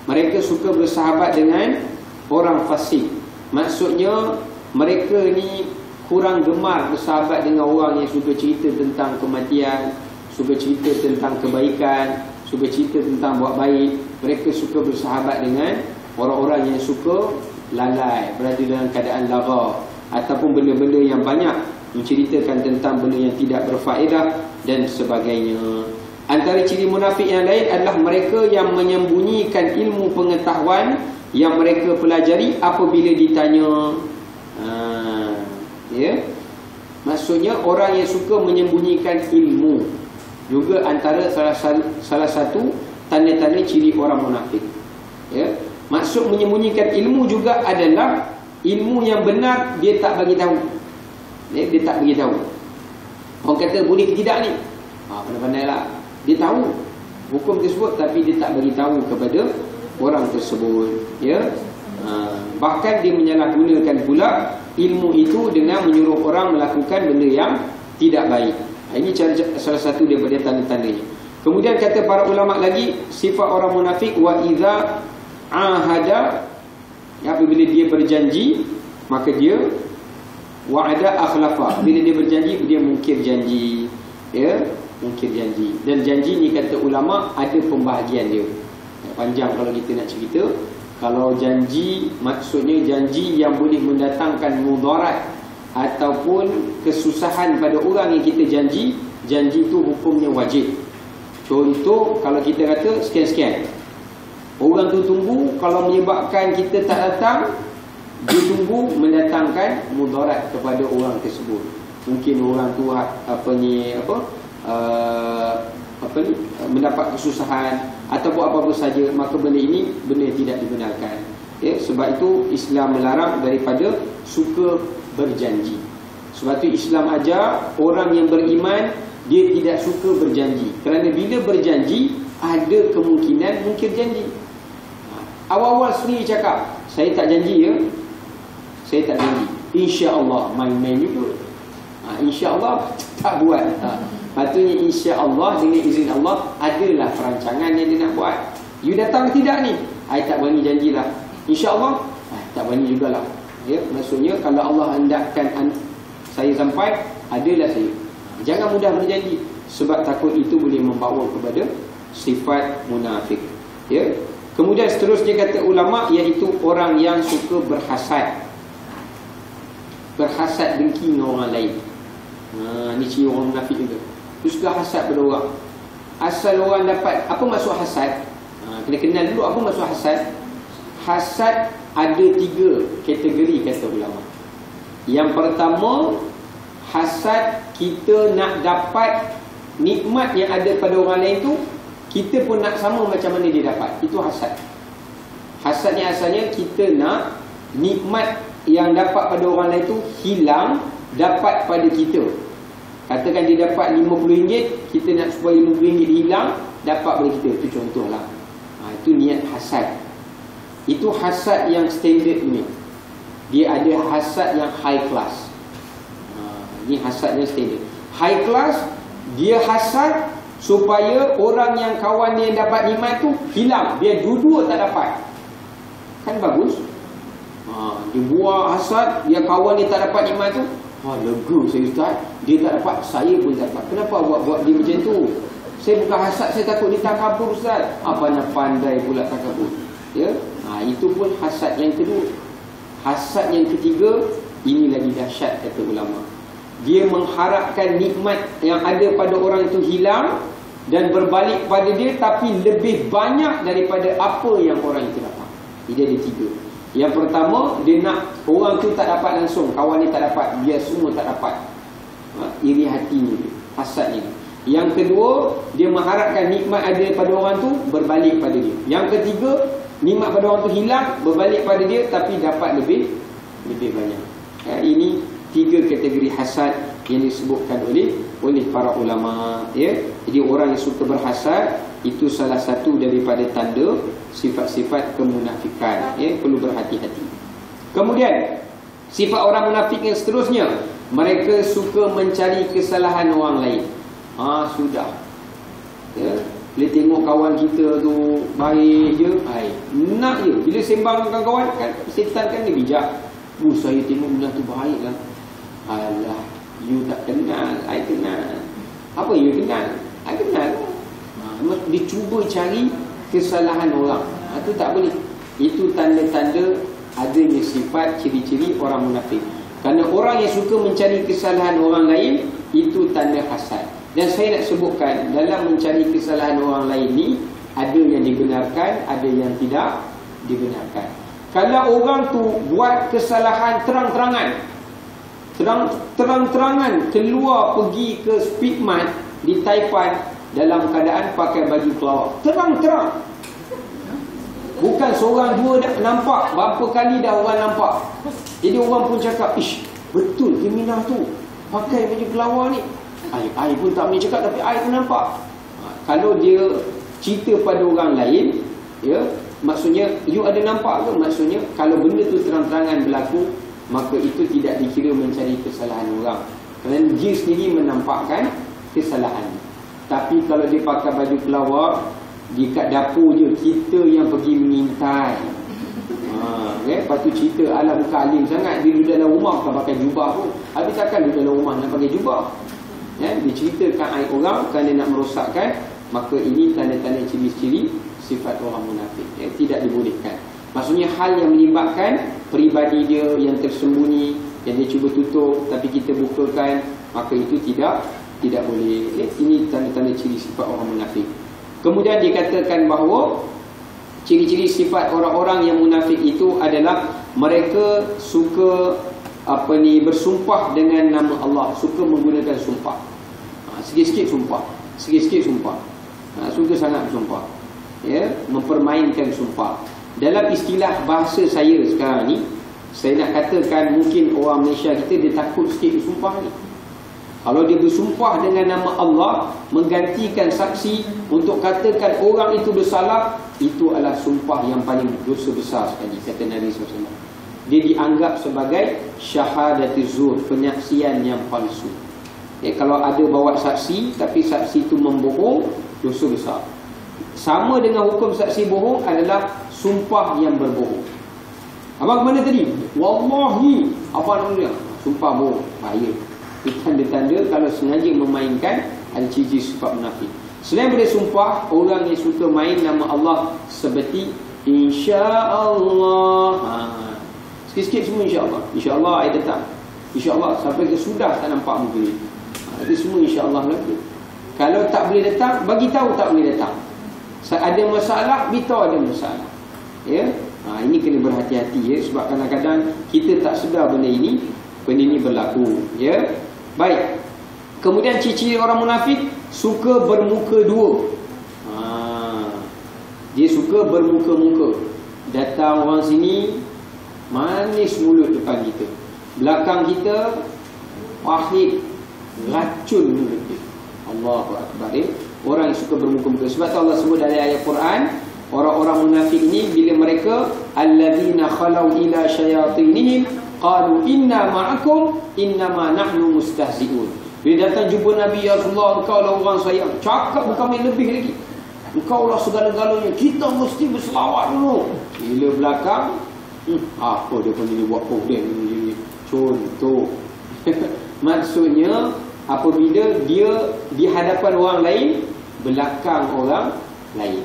Mereka suka bersahabat dengan orang fasik. Maksudnya mereka ni kurang gemar bersahabat dengan orang yang suka cerita tentang kematian, suka cerita tentang kebaikan, suka cerita tentang buat baik. Mereka suka bersahabat dengan orang-orang yang suka lalai, berada dalam keadaan lara ataupun benda-benda yang banyak menceritakan tentang benda yang tidak berfaedah dan sebagainya. Antara ciri munafik yang lain adalah mereka yang menyembunyikan ilmu pengetahuan yang mereka pelajari apabila ditanya ha, ya maksudnya orang yang suka menyembunyikan ilmu juga antara salah, salah satu tanda-tanda ciri orang munafik. Ya. Maksud menyembunyikan ilmu juga adalah ilmu yang benar dia tak bagi tahu. Ya, dia tak bagi tahu. Orang kata boleh tidak ni? Ha, pandai-pandailah. Dia tahu hukum tersebut tapi dia tak bagi tahu kepada orang tersebut. Ya. Ha, bahkan dia menyalahgunakan pula ilmu itu dengan menyuruh orang melakukan benda yang tidak baik ini salah satu daripada tanda-tandanya. Kemudian kata para ulama lagi sifat orang munafik wa idza ahada ya, apabila dia berjanji maka dia wa'ada akhlafa. Bila dia berjanji dia mungkir janji ya mungkir janji. Dan janji ni kata ulama ada pembahagian dia. Panjang kalau kita nak cerita. Kalau janji maksudnya janji yang boleh mendatangkan mudarat ataupun kesusahan pada orang yang kita janji janji itu hukumnya wajib. Contoh kalau kita kata sekian-sekian. Orang tu tunggu kalau menyebabkan kita tak datang dia tunggu mendatangkan mudarat kepada orang tersebut. Mungkin orang tu apa ni apa uh, apa ni mendapat kesusahan ataupun apa-apa saja maka benda ini benda tidak dibenarkan. Ya sebab itu Islam melarang daripada suka berjanji Sebab tu Islam ajar orang yang beriman dia tidak suka berjanji. Kerana bila berjanji ada kemungkinan mungkin janji. Awal-awal sendiri cakap, saya tak janji ya. Saya tak janji. Insya-Allah main-main juga. Ha, insya-Allah tak buat. Ha. Patutnya insya-Allah dengan izin Allah adalah perancangan yang dia nak buat. You datang tidak ni? I tak berani janjilah. Insya-Allah ha, tak berani jugalah. Ya, maksudnya kalau Allah hendakkan saya sampai, adalah saya. Jangan mudah berjanji sebab takut itu boleh membawa kepada sifat munafik. Ya. Kemudian seterusnya kata ulama iaitu orang yang suka berhasad. Berhasad dengki dengan orang lain. Ha, ni ciri orang munafik juga. Dia suka hasad pada orang. Asal orang dapat apa maksud hasad? Ha, kena kenal dulu apa maksud hasad? Hasad ada tiga kategori kata ulama. Yang pertama hasad kita nak dapat nikmat yang ada pada orang lain tu kita pun nak sama macam mana dia dapat. Itu hasad Hasad ni asalnya kita nak Nikmat yang dapat pada orang lain tu Hilang Dapat pada kita. Katakan dia dapat RM50 Kita nak supaya RM50 hilang Dapat pada kita. Itu contohlah. Ha, Itu niat hasad Itu hasad yang standard ni. Dia ada hasad yang high class. Ha, Ini hasad yang standard. High class Dia hasad supaya orang yang kawan dia dapat nikmat tu hilang. Dia dua-dua tak dapat. Kan bagus? Ha, dia buat hasad dia kawan dia tak dapat nikmat tu ha, lega saya ustaz. Dia tak dapat saya pun tak dapat. Kenapa buat-buat dia macam tu? Saya bukan hasad saya takut dia takabur ustaz. Apa nak pandai pula takabur ya ha, itu pun hasad yang kedua hasad yang ketiga ini lagi dahsyat kata ulama' dia mengharapkan nikmat yang ada pada orang itu hilang dan berbalik pada dia tapi lebih banyak daripada apa yang orang itu dapat. Dia ada tiga. Yang pertama, dia nak orang tu tak dapat langsung, kawan dia tak dapat, dia semua tak dapat. Ha, iri hati ni, hasad ni. Yang kedua, dia mengharapkan nikmat ada pada orang tu berbalik pada dia. Yang ketiga, nikmat pada orang tu hilang, berbalik pada dia tapi dapat lebih lebih banyak. Ya, ini tiga kategori hasad yang disebutkan oleh oleh para ulama ya. Jadi orang yang suka berhasad itu salah satu daripada tanda sifat-sifat kemunafikan ya. Perlu berhati-hati. Kemudian sifat orang munafik yang seterusnya mereka suka mencari kesalahan orang lain. Ha sudah. Ya bila tengok kawan kita tu baik je baik nak je bila sembang dengan kawan kan setan kan dia bijak Oh, saya tengok benda tu baik lah Alah, you tak kenal, I kenal. Apa you kenal? I kenal. Ha, dia cuba cari kesalahan orang. Itu ha, tak boleh. Itu tanda-tanda adanya sifat ciri-ciri orang munafik. Kerana orang yang suka mencari kesalahan orang lain, itu tanda hasad. Dan saya nak sebutkan, dalam mencari kesalahan orang lain ni, ada yang dibenarkan, ada yang tidak dibenarkan. Kalau orang tu buat kesalahan terang-terangan, terang terang-terangan keluar pergi ke Speedmart di Taipan dalam keadaan pakai baju kelawar. Terang-terang. Bukan seorang dua dah nampak, berapa kali dah orang nampak. Jadi orang pun cakap, "Ish, betul Keminah tu pakai baju kelawar ni." Ai, ai pun tak boleh cakap tapi ai pun nampak. Ha, kalau dia cerita pada orang lain, ya, maksudnya you ada nampak ke? Maksudnya kalau benda tu terang-terangan berlaku, maka itu tidak dikira mencari kesalahan orang kerana dia sendiri menampakkan kesalahan tapi kalau dia pakai baju kelawar di kat dapur je kita yang pergi mengintai ha, okay? lepas tu cerita ala bukan alim sangat dia duduk dalam rumah bukan pakai jubah pun habis takkan duduk dalam rumah nak pakai jubah ya? dia ceritakan air orang kerana nak merosakkan maka ini tanda-tanda ciri-ciri sifat orang munafik ya? tidak dibolehkan Maksudnya hal yang melibatkan peribadi dia yang tersembunyi yang dia cuba tutup tapi kita bukakan maka itu tidak tidak boleh. Eh, ini tanda-tanda ciri sifat orang munafik. Kemudian dikatakan bahawa ciri-ciri sifat orang-orang yang munafik itu adalah mereka suka apa ni bersumpah dengan nama Allah, suka menggunakan sumpah. Ha, sikit-sikit sumpah, sikit-sikit sumpah. Ha, suka sangat bersumpah. Ya, mempermainkan sumpah. Dalam istilah bahasa saya sekarang ni Saya nak katakan mungkin orang Malaysia kita dia takut sikit bersumpah ni. Kalau dia bersumpah dengan nama Allah menggantikan saksi untuk katakan orang itu bersalah, itu adalah sumpah yang paling dosa besar sekali kata Nabi SAW. Dia dianggap sebagai syahadatul zur, penyaksian yang palsu. Eh, kalau ada bawa saksi tapi saksi itu membohong, dosa besar. Sama dengan hukum saksi bohong adalah sumpah yang berbohong. Abang mana tadi? Wallahi, apa namanya? Sumpah bohong, bahaya tanda-tanda kalau sengaja memainkan ada ciri sifat munafik. Selain daripada sumpah, orang yang suka main nama Allah seperti insya-Allah. Ha. Sikit-sikit semua insya-Allah. Insya-Allah ai datang. Insya-Allah sampai ke sudah tak nampak muka. Itu semua insya-Allah lagi. Kalau tak boleh datang, bagi tahu tak boleh datang. Ada masalah, beritahu ada masalah. Ya? Ha, ini kena berhati-hati ya sebab kadang-kadang kita tak sedar benda ini, benda ini berlaku, ya. Baik. Kemudian ciri-ciri orang munafik suka bermuka dua. Ha. Dia suka bermuka-muka. Datang orang sini manis mulut depan kita. Belakang kita pahit racun mulut dia. Allahu akbar. Ya? Orang yang suka bermuka-muka. Sebab Allah sebut dalam ayat Quran Orang-orang munafik ini bila mereka alladzina khalau ila syayatinihim qalu inna ma'akum inna ma nahnu mustahzi'un. Bila datang jumpa nabi ya Rasulullah engkau lah orang sayang cakap bukan main lebih lagi. Engkau lah segala-galanya. Kita mesti berselawat dulu. Bila belakang hmm, apa dia pun ini buat problem ini contoh. Maksudnya apabila dia di hadapan orang lain belakang orang lain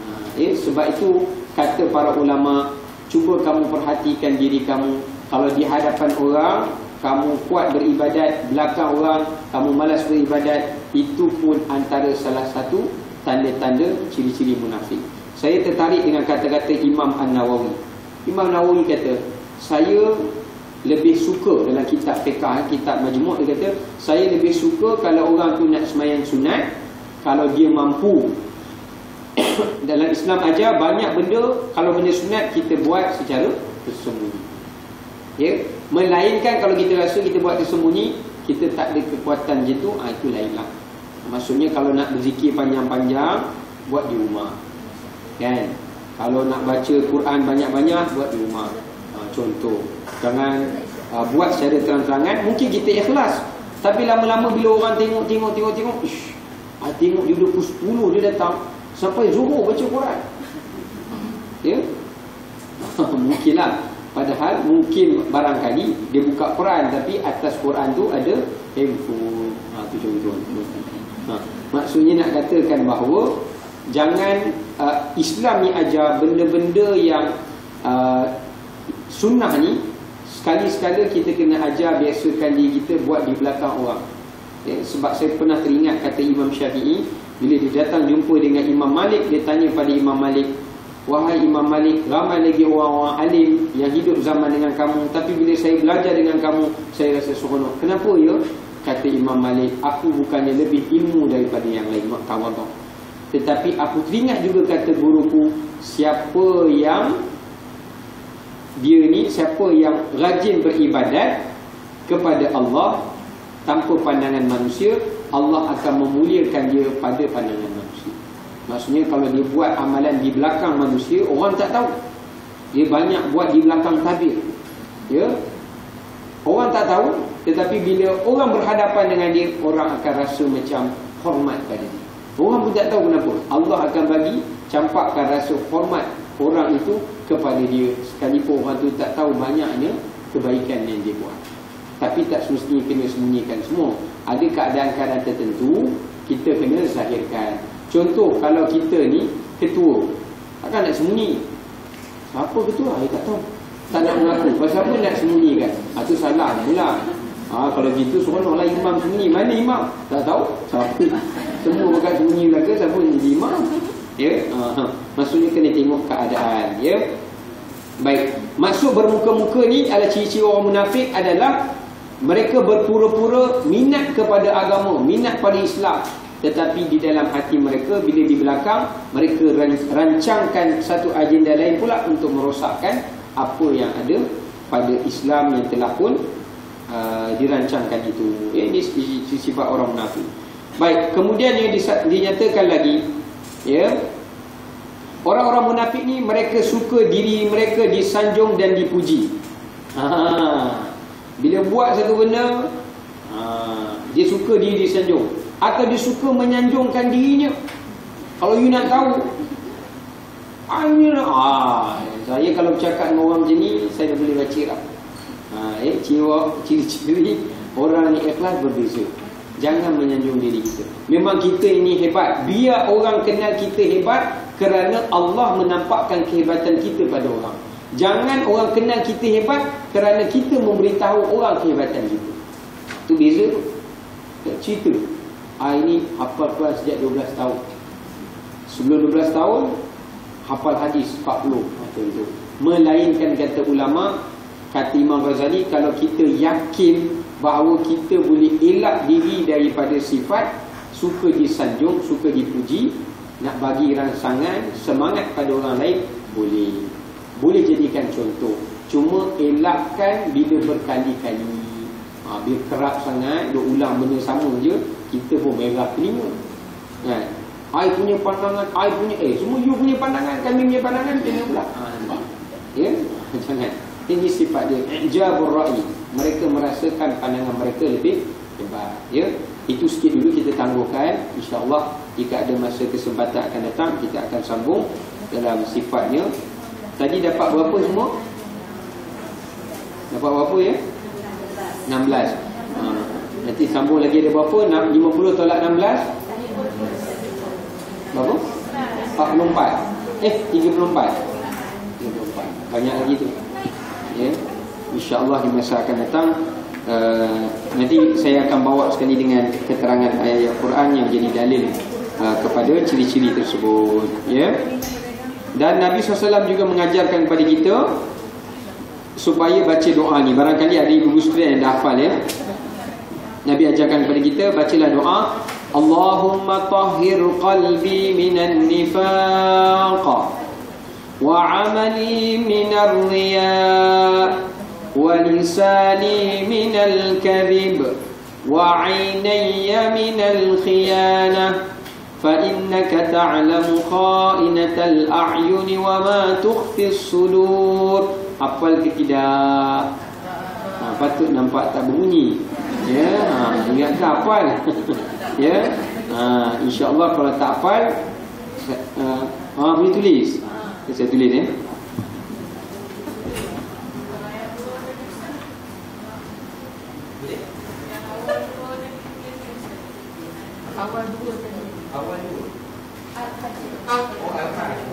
ha, eh, sebab itu kata para ulama cuba kamu perhatikan diri kamu kalau di hadapan orang kamu kuat beribadat, belakang orang kamu malas beribadat, itu pun antara salah satu tanda-tanda ciri-ciri munafik. Saya tertarik dengan kata-kata Imam An-Nawawi. Imam Nawawi kata, saya lebih suka dalam kitab fiqah, kitab majmuk dia kata, saya lebih suka kalau orang tu nak semayang sunat, kalau dia mampu. Dalam Islam aja banyak benda kalau benda sunat kita buat secara tersembunyi. Ya? Melainkan kalau kita rasa kita buat tersembunyi kita tak ada kekuatan macam tu ha, itu lainlah maksudnya kalau nak berzikir panjang-panjang buat di rumah. Kan? Kalau nak baca Quran banyak-banyak buat di rumah. Ha, contoh jangan ha, buat secara terang-terangan. Mungkin kita ikhlas. Tapi lama-lama bila orang tengok tengok tengok tengok ish, ha, tengok dia pukul 10 dia datang. Sampai zuhur baca Quran. Ya? Mungkinlah Padahal mungkin barangkali dia buka Quran tapi atas Quran tu ada handphone. Ha tu contoh. Ha. Maksudnya nak katakan bahawa jangan uh, Islam ni ajar benda-benda yang uh, sunnah ni sekali-sekala kita kena ajar biasakan diri kita buat di belakang orang. Ya, sebab saya pernah teringat kata Imam Syafi'i bila dia datang jumpa dengan Imam Malik dia tanya pada Imam Malik Wahai Imam Malik, ramai lagi orang-orang alim yang hidup zaman dengan kamu Tapi bila saya belajar dengan kamu, saya rasa seronok Kenapa ya? Kata Imam Malik, aku bukannya lebih ilmu daripada yang lain kawan tu. Tetapi aku teringat juga kata guruku Siapa yang Dia ni, siapa yang rajin beribadat Kepada Allah Tanpa pandangan manusia Allah akan memuliakan dia pada pandangan manusia. Maksudnya kalau dia buat amalan di belakang manusia Orang tak tahu. Dia banyak buat di belakang tabir. Ya? Orang tak tahu Tetapi bila orang berhadapan dengan dia Orang akan rasa macam hormat pada dia. Orang pun tak tahu kenapa. Allah akan bagi campakkan rasa hormat Orang itu kepada dia Sekalipun orang tu tak tahu banyaknya Kebaikan yang dia buat Tapi tak semestinya kena sembunyikan semua Ada keadaan-keadaan tertentu Kita kena zahirkan Contoh kalau kita ni ketua Takkan nak sembunyi Siapa ketua? Saya tak tahu Tak nak mengaku Pasal apa nak sembunyi kan? Itu ha, salah pula ha, Kalau gitu seronok lah imam sembunyi Mana imam? Tak tahu Siapa? Semua bukan sembunyi belaka Siapa jadi imam? Ya? Ha. Maksudnya kena tengok keadaan Ya? Baik Maksud bermuka-muka ni adalah ciri-ciri orang munafik adalah Mereka berpura-pura minat kepada agama Minat pada Islam tetapi di dalam hati mereka bila di belakang mereka rancangkan satu agenda lain pula untuk merosakkan apa yang ada pada Islam yang telah pun uh, dirancangkan itu. Eh, ini sifat orang munafik. Baik, kemudian yang dinyatakan lagi, ya, orang-orang munafik ni mereka suka diri mereka disanjung dan dipuji. Ha, bila buat satu benda, ha, dia suka diri disanjung atau dia suka menyanjungkan dirinya. Kalau you nak tahu. Ah, saya kalau bercakap dengan orang macam ni, saya dah boleh baca lah. Ha, eh, ciri-ciri orang ni ikhlas berbeza. Jangan menyanjung diri kita. Memang kita ini hebat. Biar orang kenal kita hebat kerana Allah menampakkan kehebatan kita pada orang. Jangan orang kenal kita hebat kerana kita memberitahu orang kehebatan kita. Itu beza. Cerita. Ha, ini hafal Quran sejak 12 tahun. Sebelum 12 tahun, hafal hadis 40 macam tu. Melainkan kata ulama, kata Imam Ghazali, kalau kita yakin bahawa kita boleh elak diri daripada sifat suka disanjung, suka dipuji, nak bagi rangsangan, semangat pada orang lain, boleh. Boleh jadikan contoh. Cuma elakkan bila berkali-kali. Ha, bila kerap sangat, dia ulang benda sama je, kita pun merah telinga. Kan? I punya pandangan, I punya eh semua you punya pandangan, kami punya pandangan kena pula. Ha, ya, jangan. Ini sifat dia. Ijabur ra'i. Mereka merasakan pandangan mereka lebih hebat. Ya, itu sikit dulu kita tangguhkan. InsyaAllah jika ada masa kesempatan akan datang, kita akan sambung dalam sifatnya. Tadi dapat berapa semua? Dapat berapa ya? 16. Ha, nanti sambung lagi ada berapa? 50 tolak 16? Berapa? 44 Eh 34 34 Banyak lagi tu Ya insyaallah di masa akan datang uh, nanti saya akan bawa sekali dengan keterangan ayat-ayat Quran yang jadi dalil uh, kepada ciri-ciri tersebut ya. Yeah? dan Nabi SAW juga mengajarkan kepada kita supaya baca doa ni. Barangkali ada ibu isteri yang dah hafal ya. Nabi ajarkan kepada kita bacalah doa Allahumma tahhir qalbi minan nifaq wa 'amali minar riya' ولساني من الكذب وعيني من الخيانة فإنك تعلم خائنة الأعين وما تخفي الصدور Hafal ke tidak? Ha, patut nampak tak bunyi. Ya, ha, ingat tak hafal? ya ha, insyaallah kalau tak hafal uh, ha boleh tulis saya tulis ya Awal dua awal dua? Oh al-fatihah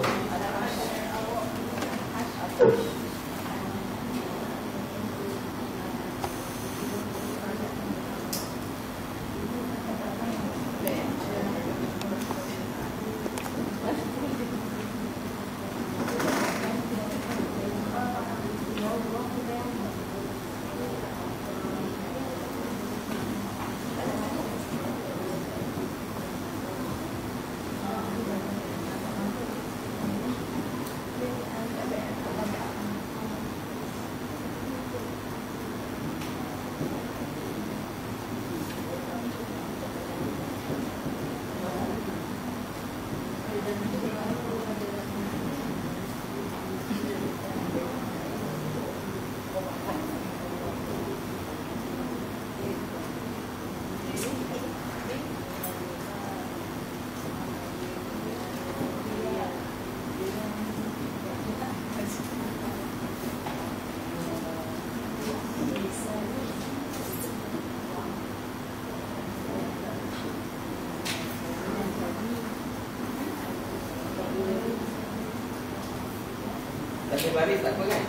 baris tak apa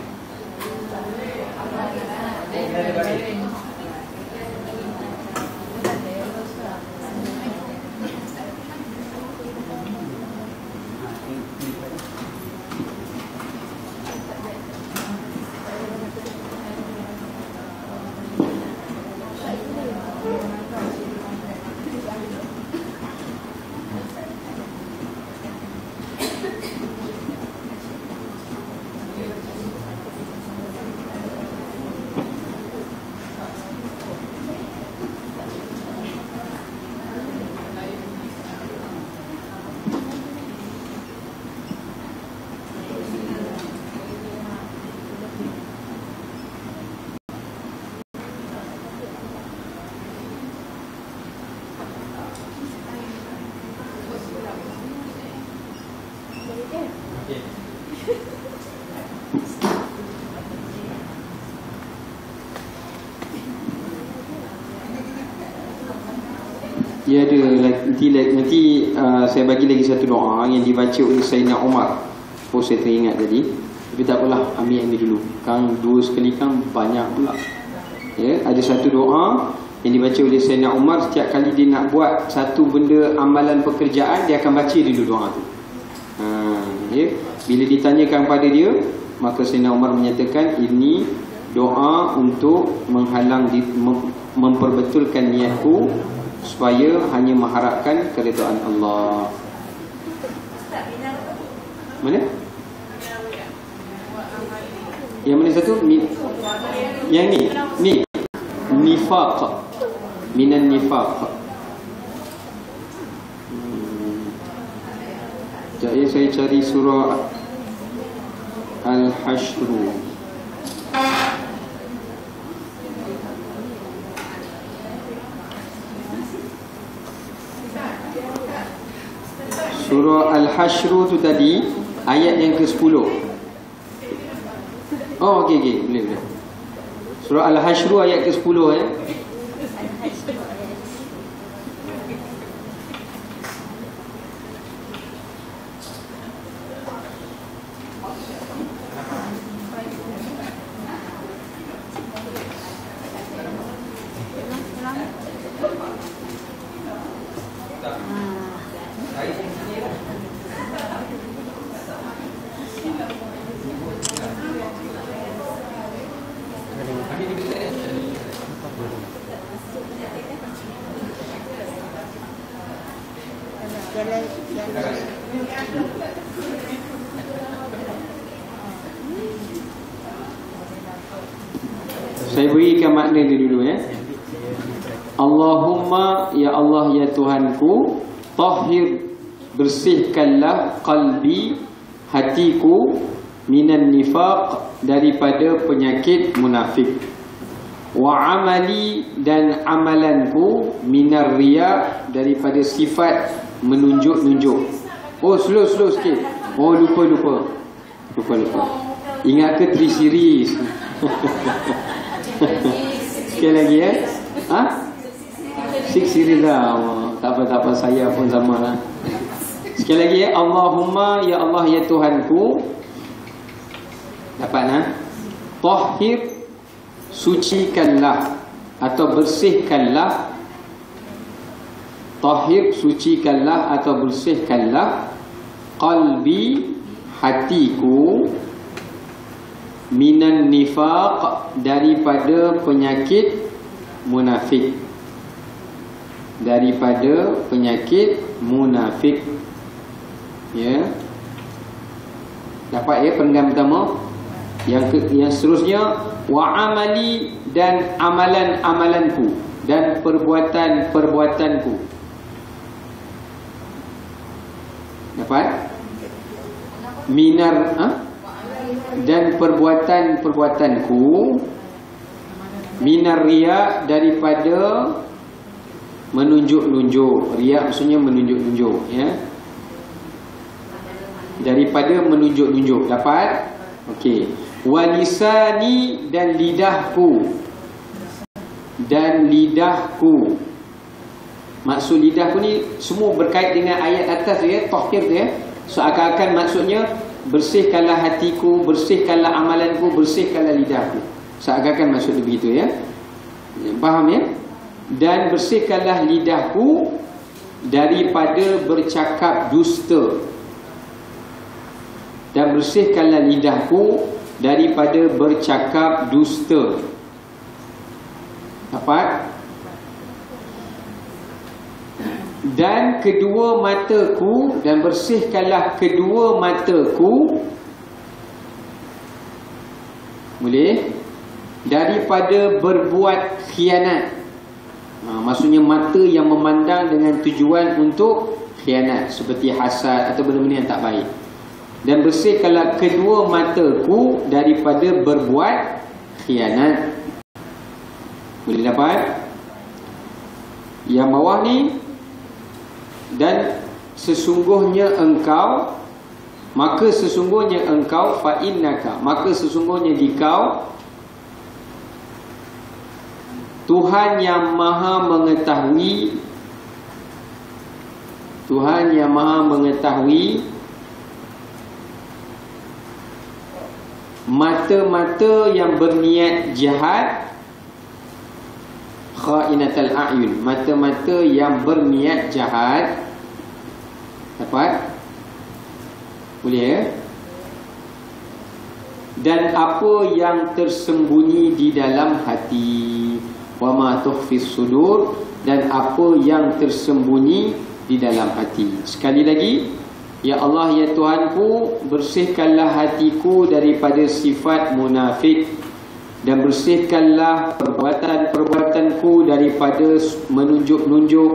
nanti nanti uh, saya bagi lagi satu doa yang dibaca oleh Sayyidina Umar. Oh saya teringat tadi. Tapi tak apalah, ambil yang ni dulu. Kang dua sekali kang banyak pula. Ya, ada satu doa yang dibaca oleh Sayyidina Umar setiap kali dia nak buat satu benda amalan pekerjaan dia akan baca dulu doa tu. Ha, ya. Bila ditanyakan pada dia, maka Sayyidina Umar menyatakan ini doa untuk menghalang di, mem, memperbetulkan niatku supaya hanya mengharapkan keridaan Allah. Mana? Yang mana satu? Ni. Yang ni. Ni. Nifaq. Minan nifaq. Hmm. Jadi saya cari surah Al-Hashru. Surah Al-Hashru tu tadi ayat yang ke-10. Oh okey okey boleh boleh. Surah Al-Hashru ayat ke-10 eh. Saya berikan makna dia dulu ya. Allahumma ya Allah ya Tuhanku, tahhir bersihkanlah qalbi hatiku minan nifaq daripada penyakit munafik. Wa amali dan amalanku minar riya daripada sifat menunjuk-nunjuk. Oh slow slow sikit. Oh lupa lupa. Lupa lupa. Ingat ke tri series? Sekali lagi eh. Ha? Six series lah. Oh, tak apa tak apa saya pun sama lah. Sekali lagi eh. Allahumma ya Allah ya Tuhanku. Dapat nah? Tahhir sucikanlah atau bersihkanlah tahhir sucikanlah atau bersihkanlah qalbi hatiku minan nifaq daripada penyakit munafik daripada penyakit munafik ya. Dapat ya pendengar pertama yang ke, yang seterusnya wa amali dan amalan-amalanku dan perbuatan-perbuatanku. Dapat? Minar ha? dan perbuatan-perbuatanku. Minar riya daripada menunjuk-nunjuk. Riya maksudnya menunjuk-nunjuk ya daripada menunjuk-nunjuk. Dapat? Okey. Walisani dan lidahku. Dan lidahku. Maksud lidahku ni semua berkait dengan ayat atas ya tahkir ya. So akan-akan maksudnya bersihkanlah hatiku bersihkanlah amalanku bersihkanlah lidahku. Seakan-akan maksud begitu ya. Faham ya? Dan bersihkanlah lidahku daripada bercakap dusta dan bersihkanlah lidahku daripada bercakap dusta. Dapat? Dan kedua mataku dan bersihkanlah kedua mataku. Boleh? Daripada berbuat khianat. Ha, maksudnya mata yang memandang dengan tujuan untuk khianat seperti hasad atau benda-benda yang tak baik dan bersihkanlah kedua mataku daripada berbuat khianat. Boleh dapat? Yang bawah ni. Dan sesungguhnya engkau maka sesungguhnya engkau fa innaka maka sesungguhnya dikau Tuhan yang maha mengetahui Tuhan yang maha mengetahui Mata-mata yang berniat jahat Khainatal a'yun Mata-mata yang berniat jahat Dapat? Boleh ya? Dan apa yang tersembunyi di dalam hati Wa ma tuhfis sudur Dan apa yang tersembunyi di dalam hati Sekali lagi Ya Allah ya Tuhanku Bersihkanlah hatiku daripada sifat munafik dan bersihkanlah perbuatan-perbuatanku daripada menunjuk-nunjuk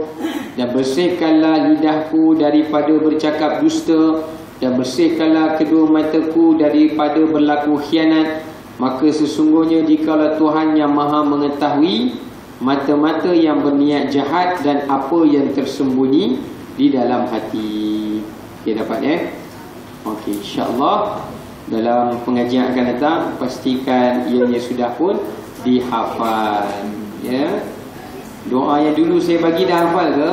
dan bersihkanlah lidahku daripada bercakap dusta dan bersihkanlah kedua mataku daripada berlaku khianat. Maka sesungguhnya jikalau Tuhan yang maha mengetahui mata-mata yang berniat jahat dan apa yang tersembunyi di dalam hati okey dapat ya okey insyaallah dalam pengajian akan datang pastikan ianya sudah pun dihafal ya. Doa yang dulu saya bagi dah hafal ke?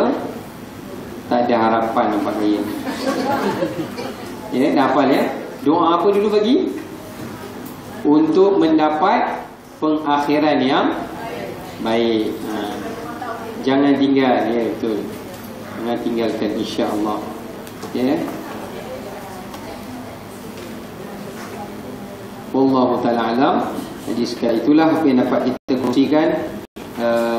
Tak ada harapan nampak saya ya dah hafal ya? Doa apa dulu bagi? Untuk mendapat pengakhiran yang baik. Ha. jangan tinggal ya betul. Jangan tinggalkan insya-Allah ya Wallahu taala alam. Jadi sekali itulah apa yang dapat kita kongsikan uh,